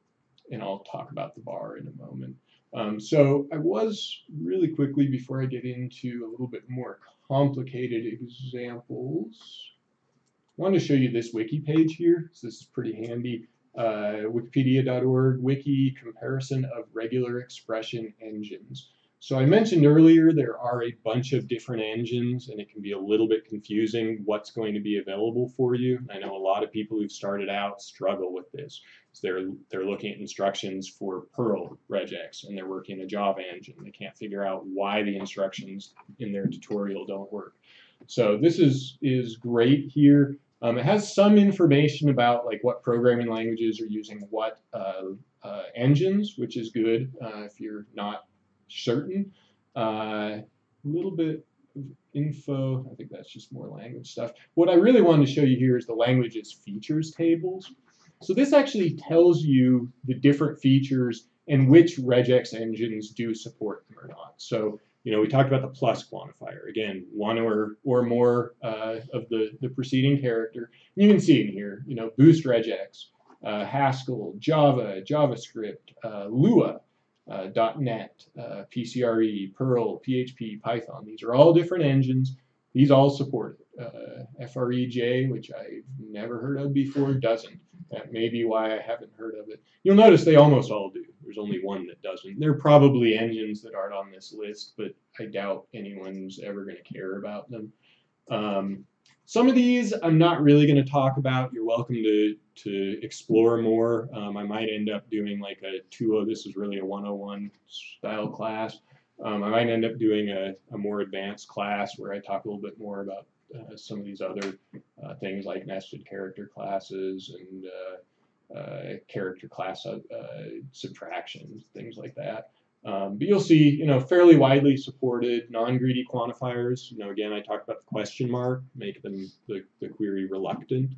and I'll talk about the bar in a moment. Um, so I was really quickly, before I get into a little bit more complicated examples, I wanted to show you this wiki page here. So this is pretty handy. Uh, wikipedia.org wiki comparison of regular expression engines. So I mentioned earlier there are a bunch of different engines and it can be a little bit confusing what's going to be available for you. I know a lot of people who've started out struggle with this. So they're, they're looking at instructions for Perl regex and they're working a Java engine. They can't figure out why the instructions in their tutorial don't work. So this is, is great here. Um, it has some information about like what programming languages are using what uh, uh, engines, which is good uh, if you're not certain. Uh, a little bit of info. I think that's just more language stuff. What I really wanted to show you here is the languages features tables. So this actually tells you the different features and which regex engines do support them or not. So, you know, we talked about the plus quantifier. Again, one or, or more uh, of the, the preceding character. You can see in here, you know, Boost regex, uh, Haskell, Java, JavaScript, uh, Lua, uh, .NET, uh, PCRE, Perl, PHP, Python. These are all different engines. These all support it. Uh, FREJ, which I've never heard of before, doesn't. That may be why I haven't heard of it. You'll notice they almost all do. There's only one that doesn't. There are probably engines that aren't on this list, but I doubt anyone's ever going to care about them. Um, some of these I'm not really going to talk about. You're welcome to to explore more. Um, I might end up doing like a 2.0. This is really a 101 style class. Um, I might end up doing a, a more advanced class where I talk a little bit more about uh, some of these other uh, things like nested character classes and uh, uh character class uh, subtractions, things like that. Um, but you'll see, you know, fairly widely supported non-greedy quantifiers. You know, again, I talked about the question mark, make them the, the query reluctant.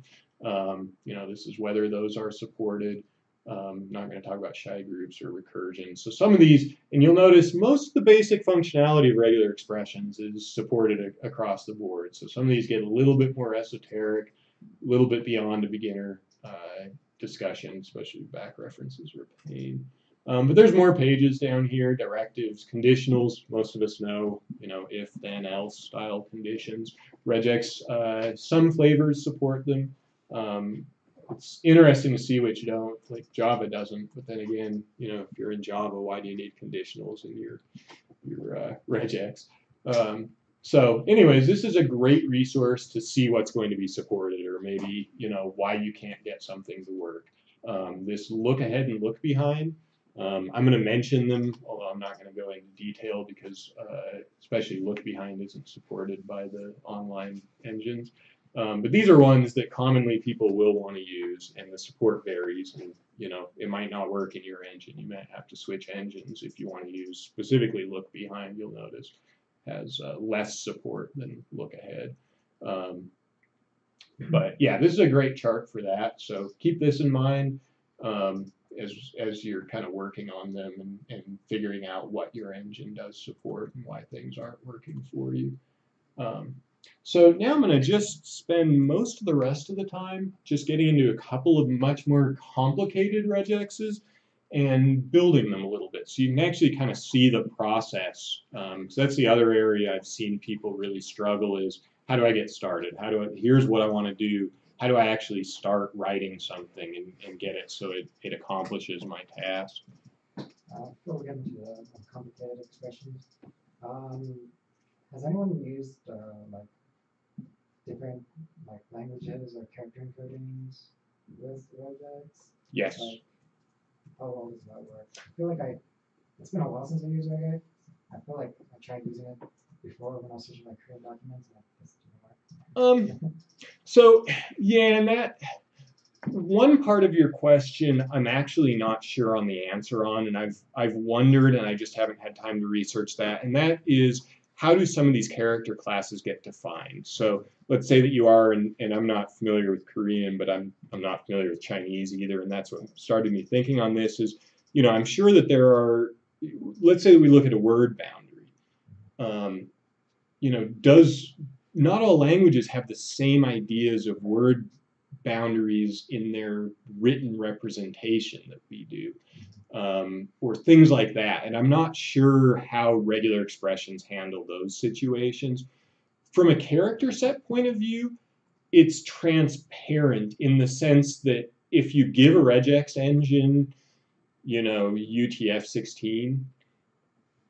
Um, you know, this is whether those are supported. Um, not going to talk about Shy groups or recursion. So some of these, and you'll notice most of the basic functionality of regular expressions is supported across the board. So some of these get a little bit more esoteric, a little bit beyond a beginner uh, discussion, especially back references are pain. Um, but there's more pages down here, directives, conditionals, most of us know, you know, if, then, else style conditions. Regex, uh, some flavors support them. Um, it's interesting to see what you don't, like Java doesn't, but then again, you know, if you're in Java, why do you need conditionals in your, your uh, regex? Um, so anyways, this is a great resource to see what's going to be supported or maybe, you know, why you can't get something to work. Um, this look ahead and look behind um, I'm going to mention them, although I'm not going to go into detail because uh, especially look behind isn't supported by the online engines. Um, but these are ones that commonly people will want to use, and the support varies. And you know, it might not work in your engine. You might have to switch engines if you want to use specifically look behind. You'll notice has uh, less support than look ahead. Um, but yeah, this is a great chart for that. So keep this in mind. Um, as as you're kind of working on them and, and figuring out what your engine does support and why things aren't working for you. Um, so now I'm going to just spend most of the rest of the time just getting into a couple of much more complicated regexes and building them a little bit so you can actually kind of see the process. Um, so that's the other area I've seen people really struggle is how do I get started? How do I, here's what I want to do how do I actually start writing something and, and get it so it, it accomplishes my task? Uh, before we get into the complicated expressions, um, has anyone used uh, like different like languages or character encodings with regex? Yes. Like, how well does that work? I feel like I, it's been a while since I used regex. I feel like I tried using it before when I was searching my career documents and it didn't work. Um, So yeah, and that one part of your question I'm actually not sure on the answer on, and I've I've wondered and I just haven't had time to research that, and that is how do some of these character classes get defined? So let's say that you are, and, and I'm not familiar with Korean, but I'm I'm not familiar with Chinese either, and that's what started me thinking on this is, you know, I'm sure that there are, let's say we look at a word boundary. Um, you know, does not all languages have the same ideas of word boundaries in their written representation that we do, um, or things like that. And I'm not sure how regular expressions handle those situations. From a character set point of view, it's transparent in the sense that if you give a regex engine, you know, UTF-16,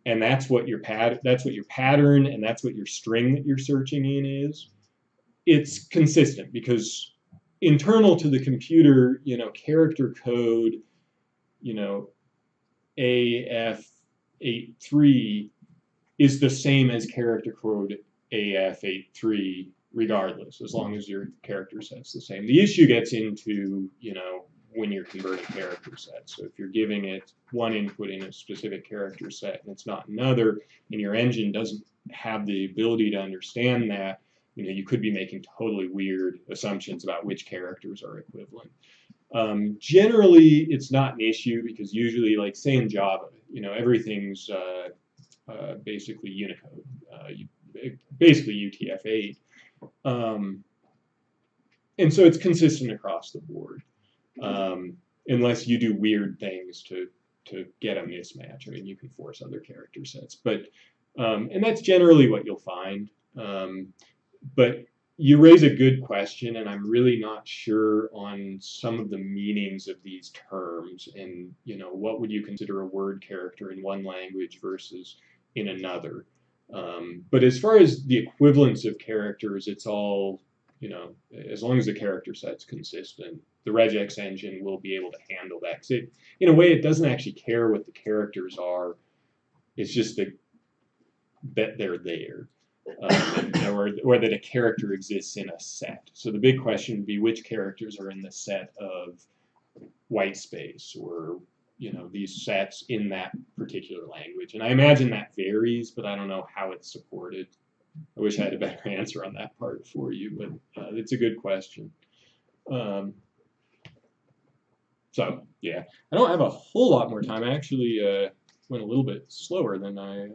and that's what your pad that's what your pattern and that's what your string that you're searching in is it's consistent because internal to the computer you know character code you know af83 is the same as character code af83 regardless as long as your character set's the same the issue gets into you know when you're converting character sets. So if you're giving it one input in a specific character set and it's not another, and your engine doesn't have the ability to understand that, you know, you could be making totally weird assumptions about which characters are equivalent. Um, generally, it's not an issue because usually, like in Java, you know, everything's uh, uh, basically Unicode, uh, basically UTF-8. Um, and so it's consistent across the board um, unless you do weird things to to get a mismatch. I mean, you can force other character sets, but um, and that's generally what you'll find. Um, but you raise a good question, and I'm really not sure on some of the meanings of these terms, and you know, what would you consider a word character in one language versus in another. Um, but as far as the equivalence of characters, it's all, you know, as long as the character set's consistent, the regex engine will be able to handle that. 'Cause it, in a way, it doesn't actually care what the characters are. It's just that, that they're there. Um, or, or that a character exists in a set. So the big question would be which characters are in the set of white space or you know these sets in that particular language. And i imagine that varies but i don't know how it's supported. I wish i had a better answer on that part for you but uh, it's a good question. Um, so yeah. I don't have a whole lot more time. I actually uh, went a little bit slower than i uh,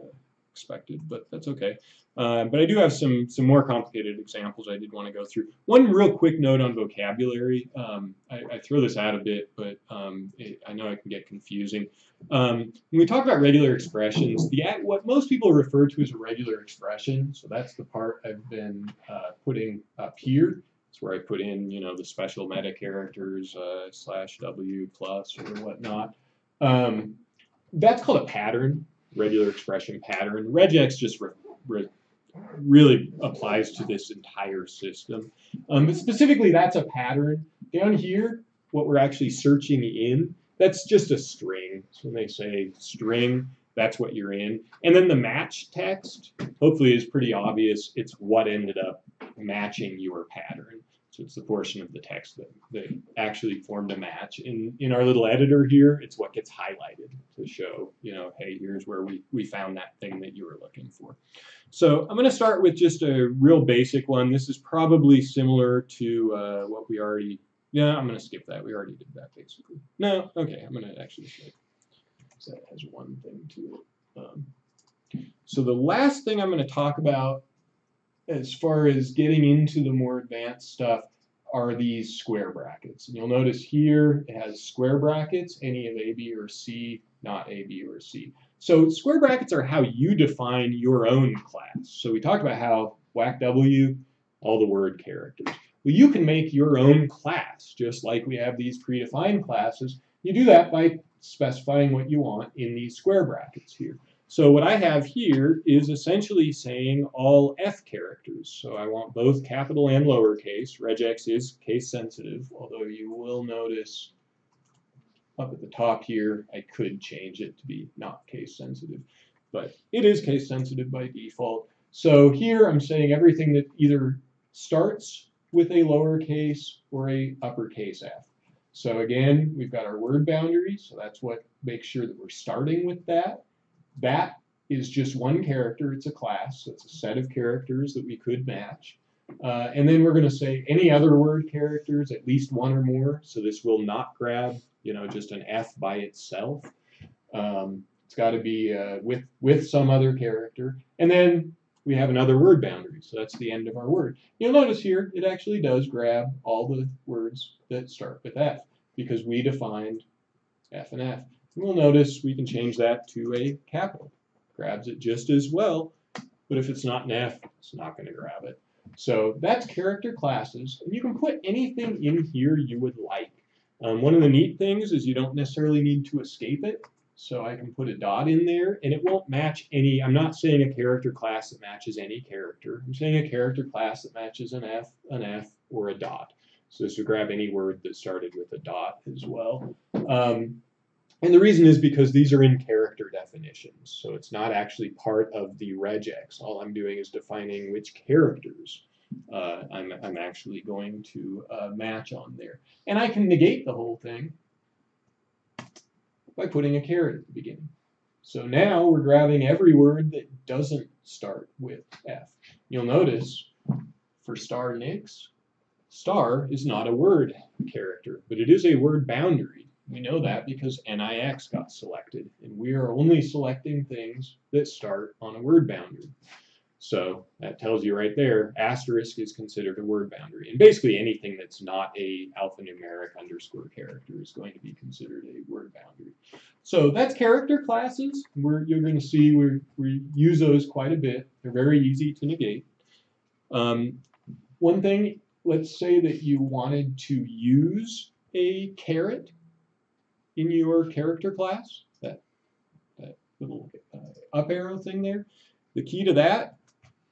expected but that's okay uh, but I do have some some more complicated examples I did want to go through. One real quick note on vocabulary. Um, I, I, throw this out a bit, but um, it, I know it can get confusing. Um, when we talk about regular expressions, the what most people refer to as a regular expression, so that's the part I've been uh, putting up here. It's where I put in, you know, the special meta characters uh, slash W plus or whatnot. Um, that's called a pattern, regular expression pattern. Regex just re, re, really applies to this entire system. Um, specifically, that's a pattern. Down here, what we're actually searching in, that's just a string. So when they say string, that's what you're in. And then the match text, hopefully is pretty obvious. It's what ended up matching your pattern. So it's the portion of the text that, that actually formed a match. In, in our little editor here, it's what gets highlighted to show, you know, hey, here's where we, we found that thing that you were looking for. So I'm going to start with just a real basic one. This is probably similar to uh, what we already, yeah, I'm going to skip that. We already did that basically. No, okay, I'm going to actually skip. So that has one thing to it. Um, so the last thing I'm going to talk about as far as getting into the more advanced stuff are these square brackets. And you'll notice here it has square brackets, any of A, B, or C, not A, B, or C. So square brackets are how you define your own class. So we talked about how whack W, all the word characters. Well, you can make your own class, just like we have these predefined classes. You do that by specifying what you want in these square brackets here. So what I have here is essentially saying all F characters. So I want both capital and lowercase. Regex is case sensitive, although you will notice up at the top here, I could change it to be not case sensitive, but it is case sensitive by default. So here I'm saying everything that either starts with a lowercase or a uppercase F. So again, we've got our word boundary, so that's what makes sure that we're starting with that. That is just one character, it's a class, it's a set of characters that we could match. Uh, and then we're going to say any other word characters, at least one or more, so this will not grab, you know, just an F by itself. Um, it's got to be uh, with, with some other character. And then we have another word boundary, so that's the end of our word. You'll notice here, it actually does grab all the words that start with F, because we defined F and F. We'll notice we can change that to a capital. Grabs it just as well, but if it's not an F, it's not going to grab it. So that's character classes, and you can put anything in here you would like. Um, one of the neat things is you don't necessarily need to escape it. So I can put a dot in there, and it won't match any, I'm not saying a character class that matches any character. I'm saying a character class that matches an F, an F, or a dot. So this would grab any word that started with a dot as well. Um, and the reason is because these are in character definitions. So it's not actually part of the regex. All I'm doing is defining which characters uh, I'm, I'm actually going to uh, match on there. And I can negate the whole thing by putting a caret at the beginning. So now we're grabbing every word that doesn't start with F. You'll notice for star nix, star is not a word character, but it is a word boundary. We know that because NIX got selected, and we are only selecting things that start on a word boundary. So that tells you right there, asterisk is considered a word boundary. And basically anything that's not a alphanumeric underscore character is going to be considered a word boundary. So that's character classes. We're, you're going to see we we use those quite a bit. They're very easy to negate. Um, one thing, let's say that you wanted to use a caret in your character class, that, that little uh, up arrow thing there. The key to that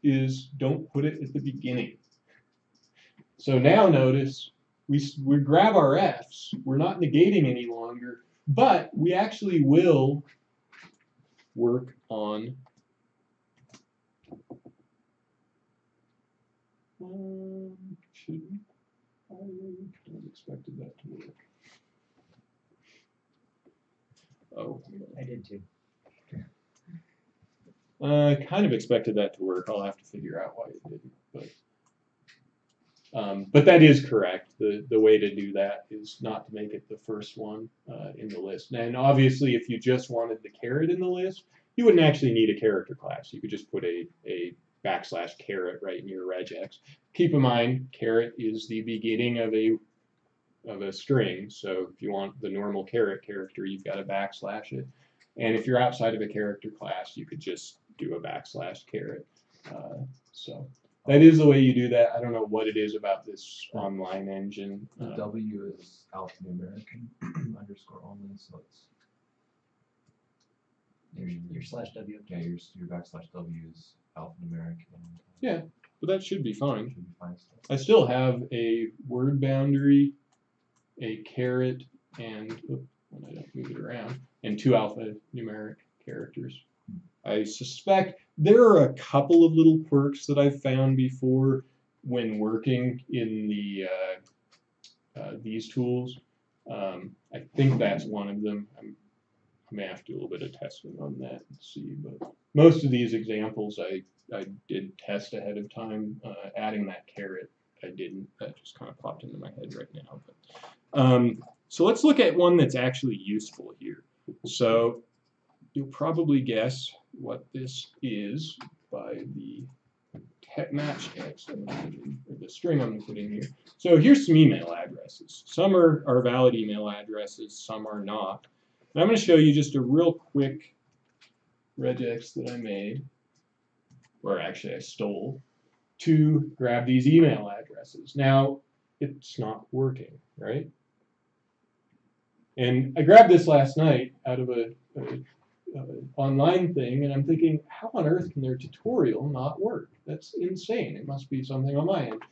is don't put it at the beginning. So now notice we, we grab our Fs, we're not negating any longer, but we actually will work on um, should I expected that to work. Oh, I did too. uh, kind of expected that to work. I'll have to figure out why it didn't, but um, but that is correct. The the way to do that is not to make it the first one uh, in the list. And obviously, if you just wanted the caret in the list, you wouldn't actually need a character class. You could just put a a backslash caret right in your regex. Keep in mind, caret is the beginning of a of a string. So if you want the normal caret character, you've got to backslash it. And if you're outside of a character class, you could just do a backslash caret. Uh, so that is the way you do that. I don't know what it is about this online engine. The Uh, W is alphanumeric underscore only, so it's. Your, your slash W. Yeah, your, your backslash W is alphanumeric and. Yeah, but that should be fine. Should be fine. I still have a word boundary, a caret, and oop, when I don't move it around, and two alphanumeric characters. I suspect there are a couple of little quirks that I've found before when working in the uh, uh, these tools. Um, I think that's one of them. I'm, I may have to do a little bit of testing on that and see, but most of these examples I I did test ahead of time. Uh, adding that caret, I didn't. That just kind of popped into my head right now. But, um, so let's look at one that's actually useful here. So you'll probably guess what this is by the match in, or the string I'm going to put in here. So here's some email addresses. Some are, are valid email addresses, some are not. And I'm going to show you just a real quick regex that I made or actually I stole, to grab these email addresses. Now, it's not working, right? And I grabbed this last night out of a, a, a online thing, and I'm thinking, how on earth can their tutorial not work? That's insane. It must be something on my end.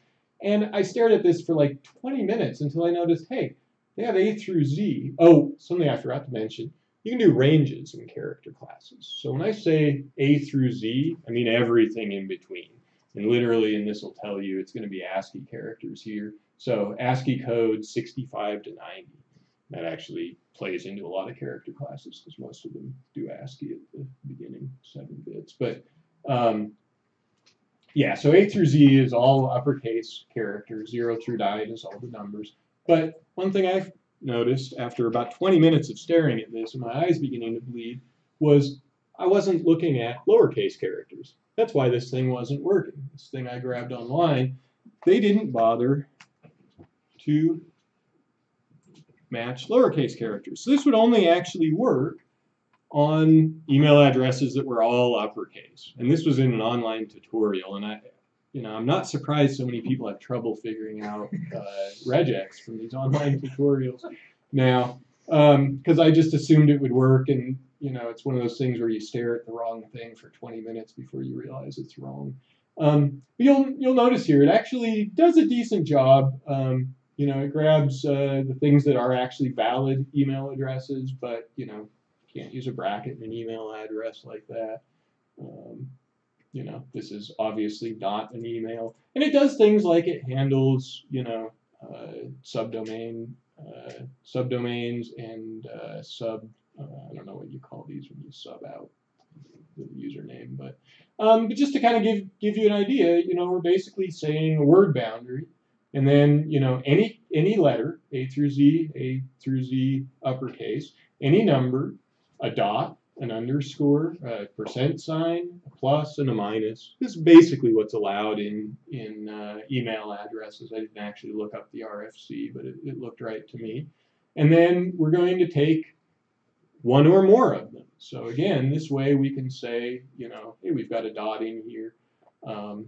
And I stared at this for like 20 minutes until I noticed, hey, they have A through Z. Oh, something I forgot to mention you can do ranges in character classes. So when I say A through Z, I mean everything in between. And literally, and this will tell you, it's going to be ASCII characters here. So ASCII code 65 to 90. That actually plays into a lot of character classes because most of them do ASCII at the beginning, seven bits. But um, yeah, so A through Z is all uppercase characters. Zero through nine is all the numbers. But one thing I've noticed after about 20 minutes of staring at this and my eyes beginning to bleed was I wasn't looking at lowercase characters. That's why this thing wasn't working. This thing I grabbed online, they didn't bother to match lowercase characters. So this would only actually work on email addresses that were all uppercase. And this was in an online tutorial, and I, you know, I'm not surprised so many people have trouble figuring out uh, regex from these online tutorials now, because I just assumed it would work, and you know, it's one of those things where you stare at the wrong thing for 20 minutes before you realize it's wrong. Um, but you'll you'll notice here it actually does a decent job. Um, you know, it grabs uh, the things that are actually valid email addresses, but you know, can't use a bracket in an email address like that. Um, you know, this is obviously not an email. And it does things like it handles, you know, uh, subdomain, uh, subdomains and uh, sub, uh, I don't know what you call these when you sub out the username, but, um, but just to kind of give, give you an idea, you know, we're basically saying a word boundary and then, you know, any, any letter, A through Z, A through Z uppercase, any number, a dot, an underscore, a percent sign, a plus, and a minus. This is basically what's allowed in in uh, email addresses. I didn't actually look up the RFC, but it, it looked right to me. And then we're going to take one or more of them. So again, this way we can say, you know, hey, we've got a dot in here, um,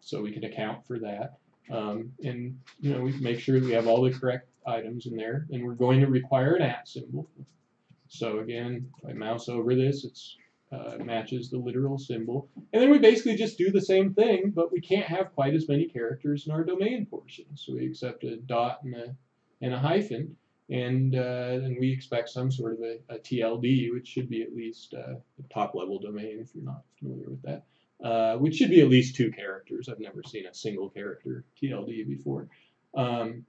so we can account for that. Um, and you know, we make sure we have all the correct items in there, and we're going to require an at symbol. So again, if I mouse over this, it's uh, matches the literal symbol. And then we basically just do the same thing, but we can't have quite as many characters in our domain portion. So we accept a dot and a, and a hyphen, and uh, then we expect some sort of a, a TLD, which should be at least uh, a top level domain if you're not familiar with that, uh, which should be at least two characters. I've never seen a single character TLD before. Um,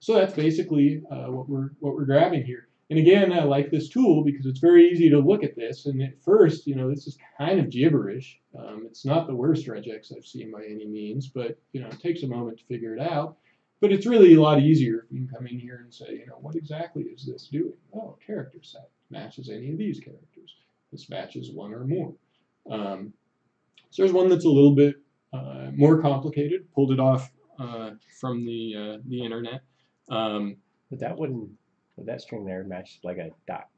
so that's basically uh, what we're what we're grabbing here. And again, I like this tool because it's very easy to look at this. And at first, you know, this is kind of gibberish. Um, it's not the worst regex I've seen by any means, but you know, it takes a moment to figure it out. But it's really a lot easier if you can come in here and say, you know, what exactly is this doing? Oh, character set matches any of these characters. This matches one or more. Um, so there's one that's a little bit uh, more complicated. Pulled it off uh, from the uh, the internet. Um, But that wouldn't, would that string there match like a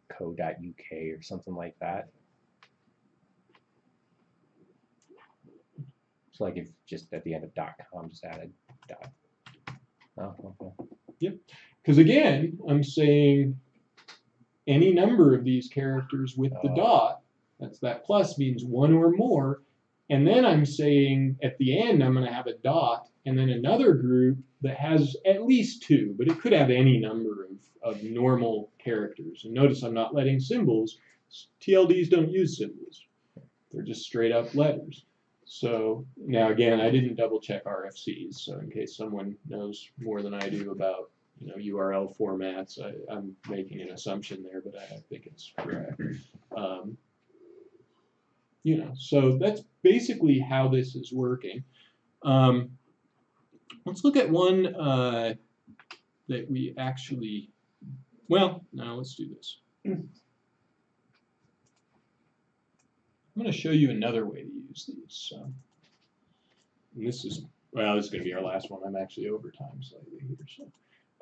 .co.uk or something like that? So like if just at the end of .com just added dot. Oh, okay. Yep. Because again, I'm saying any number of these characters with the Oh. dot, that's that plus means one or more. And then I'm saying at the end, I'm going to have a dot and then another group that has at least two, but it could have any number of, of normal characters. And notice I'm not letting symbols. TLDs don't use symbols. They're just straight up letters. So now again, I didn't double check RFCs. So in case someone knows more than I do about you know URL formats, I, I'm making an assumption there, but I think it's correct. Um, you know, so that's basically how this is working. Um, let's look at one uh, that we actually. Well, now let's do this. I'm going to show you another way to use these. So, and this is well, this is going to be our last one. I'm actually over time slightly here. So,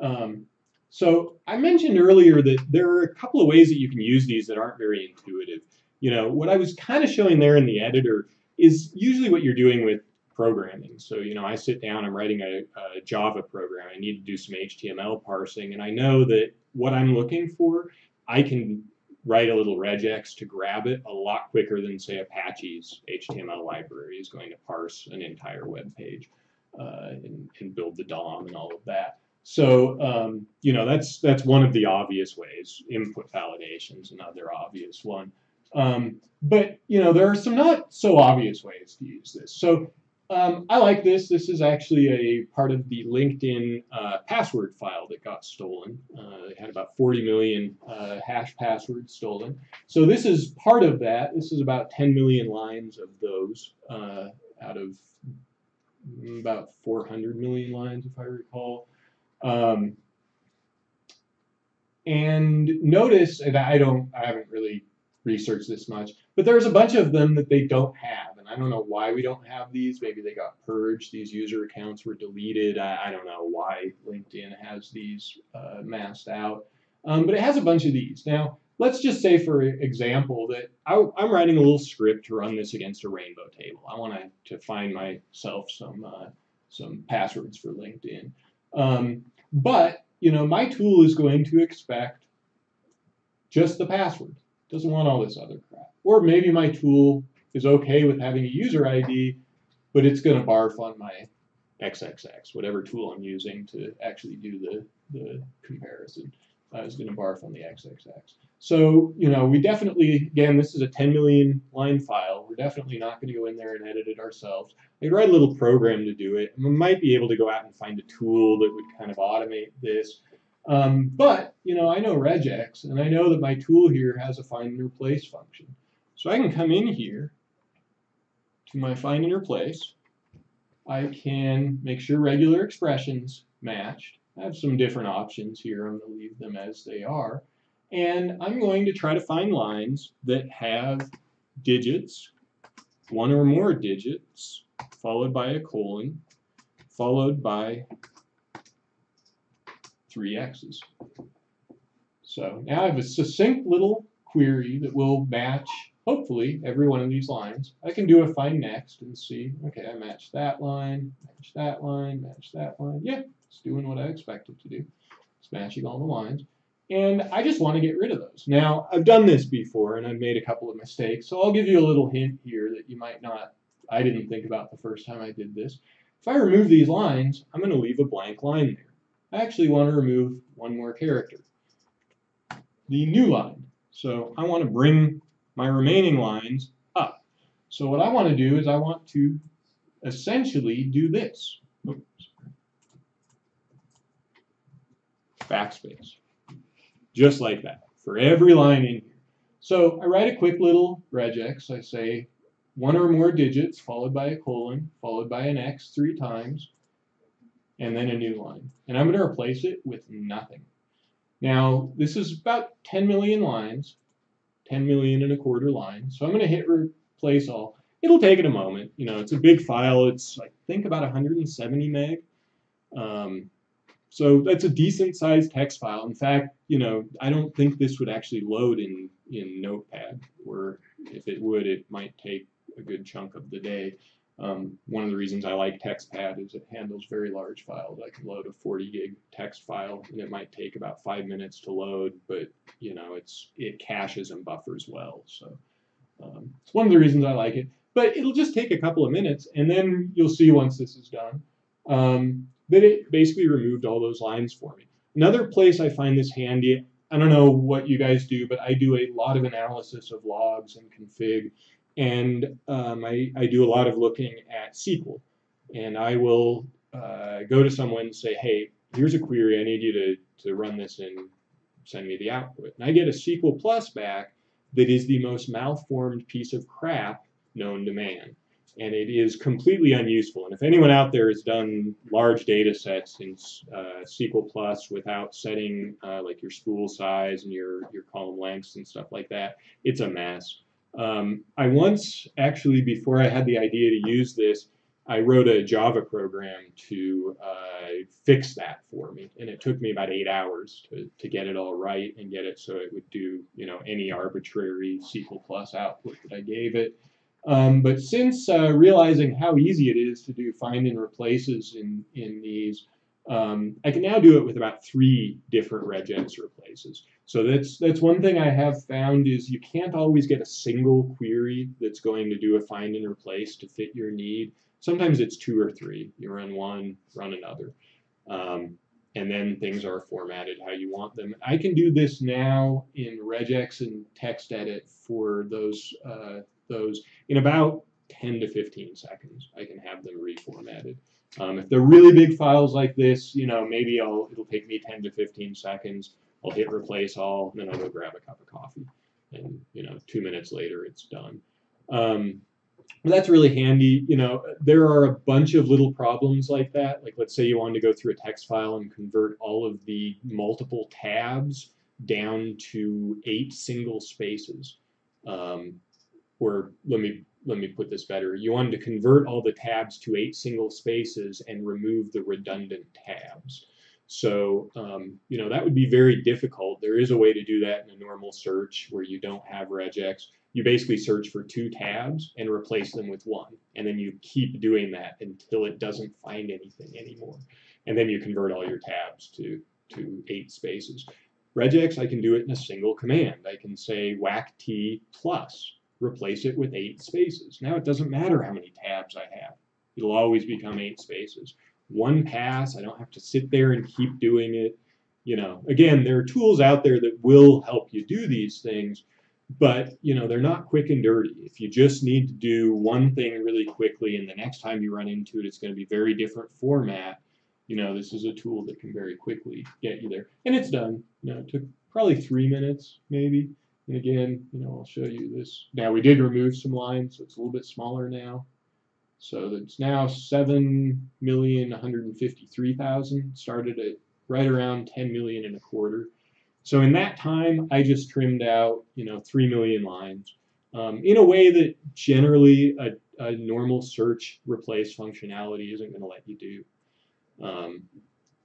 um, so I mentioned earlier that there are a couple of ways that you can use these that aren't very intuitive. You know, what I was kind of showing there in the editor is usually what you're doing with programming. So, you know, I sit down, I'm writing a, a Java program, I need to do some HTML parsing, and I know that what I'm looking for, I can write a little regex to grab it a lot quicker than say Apache's HTML library is going to parse an entire web page uh, and, and build the DOM and all of that. So um, you know that's that's one of the obvious ways. Input validation is another obvious one. Um, but you know there are some not so obvious ways to use this. So um, I like this. This is actually a part of the LinkedIn uh, password file that got stolen. Uh, they had about 40 million uh, hash passwords stolen. So this is part of that. This is about 10 million lines of those uh, out of about 400 million lines, if I recall. Um, and notice, and I don't, I haven't really researched this much, but there's a bunch of them that they don't have. And I don't know why we don't have these. Maybe they got purged. These user accounts were deleted. I, I don't know why LinkedIn has these uh, masked out. Um, but it has a bunch of these. Now, let's just say, for example, that I, am writing a little script to run this against a rainbow table. I want to, to find myself some, uh, some passwords for LinkedIn. Um, but, you know, my tool is going to expect just the password. Doesn't want all this other crap. Or maybe my tool is okay with having a user ID, but it's going to barf on my XXX, whatever tool I'm using to actually do the, the comparison. Uh, is going to barf on the XXX. So, you know, we definitely, again, this is a 10 million line file. We're definitely not going to go in there and edit it ourselves. I could write a little program to do it. and We might be able to go out and find a tool that would kind of automate this. Um, but, you know, I know regex, and I know that my tool here has a find and replace function. So I can come in here to my find and replace. I can make sure regular expressions matched. I have some different options here. I'm going to leave them as they are. And I'm going to try to find lines that have digits, one or more digits, followed by a colon, followed by three X's. So now I have a succinct little query that will match, hopefully, every one of these lines. I can do a find next and see, okay, I match that line, match that line, match that line. Yeah, it's doing what I expect it to do. It's matching all the lines. And I just want to get rid of those. Now, I've done this before and I've made a couple of mistakes, so I'll give you a little hint here that you might not, I didn't think about the first time I did this. If I remove these lines, I'm going to leave a blank line there. I actually want to remove one more character, the new line. So I want to bring my remaining lines up. So what I want to do is I want to essentially do this. Oops. Backspace. Just like that, for every line in here. So I write a quick little regex. I say one or more digits followed by a colon, followed by an X three times, and then a new line. And I'm going to replace it with nothing. Now, this is about 10 million lines, 10 million and a quarter lines. So I'm going to hit replace all. It'll take it a moment. You know, it's a big file. It's, I think, about 170 meg. Um, so that's a decent sized text file. In fact, you know, I don't think this would actually load in, in Notepad, or if it would, it might take a good chunk of the day. Um, one of the reasons I like TextPad is it handles very large files. I can load a 40 gig text file, and it might take about five minutes to load, but you know, it's it caches and buffers well. So um, it's one of the reasons I like it. But it'll just take a couple of minutes, and then you'll see once this is done um, that it basically removed all those lines for me. Another place I find this handy, I don't know what you guys do, but I do a lot of analysis of logs and config, and um, I, I do a lot of looking at SQL. And I will uh, go to someone and say, hey, here's a query, I need you to, to run this and send me the output. And I get a SQL Plus back that is the most malformed piece of crap known to man. And it is completely unuseful. And if anyone out there has done large data sets in uh, SQL Plus without setting uh, like your spool size and your, your column lengths and stuff like that, it's a mess. Um, I once, actually, before I had the idea to use this, I wrote a Java program to uh, fix that for me, and it took me about eight hours to, to get it all right and get it so it would do you know any arbitrary SQL Plus output that I gave it. Um, but since uh, realizing how easy it is to do find and replaces in in these, um, I can now do it with about three different regex replaces. So that's that's one thing I have found is you can't always get a single query that's going to do a find and replace to fit your need. Sometimes it's two or three. You run one, run another. Um, and then things are formatted how you want them. I can do this now in regex and text edit for those uh, those in about 10 to 15 seconds. I can have them reformatted. Um, if they're really big files like this, you know, maybe I'll it'll take me 10 to 15 seconds. I'll hit replace all, and then I'll go grab a cup of coffee, and you know, two minutes later it's done. Um, but that's really handy. You know, there are a bunch of little problems like that. Like let's say you wanted to go through a text file and convert all of the multiple tabs down to eight single spaces. Um, or let me let me put this better. You wanted to convert all the tabs to eight single spaces and remove the redundant tabs. So, um, you know, that would be very difficult. There is a way to do that in a normal search where you don't have regex. You basically search for two tabs and replace them with one. And then you keep doing that until it doesn't find anything anymore. And then you convert all your tabs to, to eight spaces. Regex, I can do it in a single command. I can say whack t plus, replace it with eight spaces. Now it doesn't matter how many tabs I have. It'll always become eight spaces one pass. I don't have to sit there and keep doing it. You know, again, there are tools out there that will help you do these things, but you know, they're not quick and dirty. If you just need to do one thing really quickly and the next time you run into it, it's going to be very different format. You know, this is a tool that can very quickly get you there. And it's done. You know, it took probably three minutes, maybe. And again, you know, I'll show you this. Now we did remove some lines, so it's a little bit smaller now. So it's now 7,153,000, started at right around 10 million and a quarter. So in that time, I just trimmed out, you know, 3 million lines um, in a way that generally a, a normal search replace functionality isn't going to let you do. Um,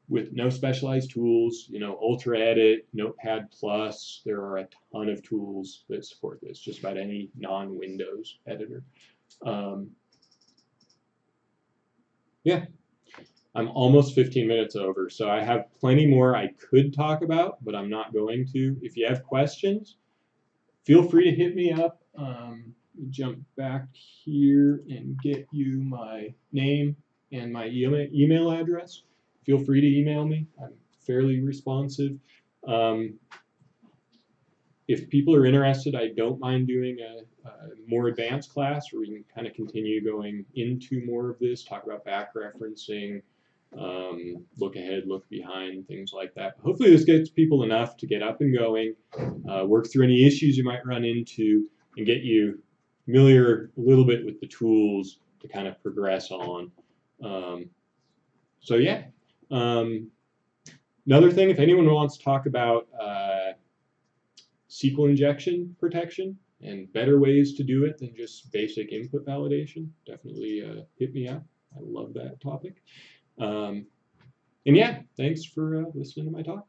with no specialized tools, you know, Ultra Edit, Notepad Plus, there are a ton of tools that support this, just about any non-Windows editor. Um, yeah. I'm almost 15 minutes over, so I have plenty more I could talk about, but I'm not going to. If you have questions, feel free to hit me up. Um, jump back here and get you my name and my email email address. Feel free to email me. I'm fairly responsive. Um, if people are interested, I don't mind doing a more advanced class where we can kind of continue going into more of this, talk about back referencing, um, look ahead, look behind, things like that. Hopefully, this gets people enough to get up and going, uh, work through any issues you might run into, and get you familiar a little bit with the tools to kind of progress on. Um, so, yeah. Um, another thing, if anyone wants to talk about uh, SQL injection protection and better ways to do it than just basic input validation, definitely uh, hit me up. I love that topic. Um, and yeah, thanks for uh, listening to my talk.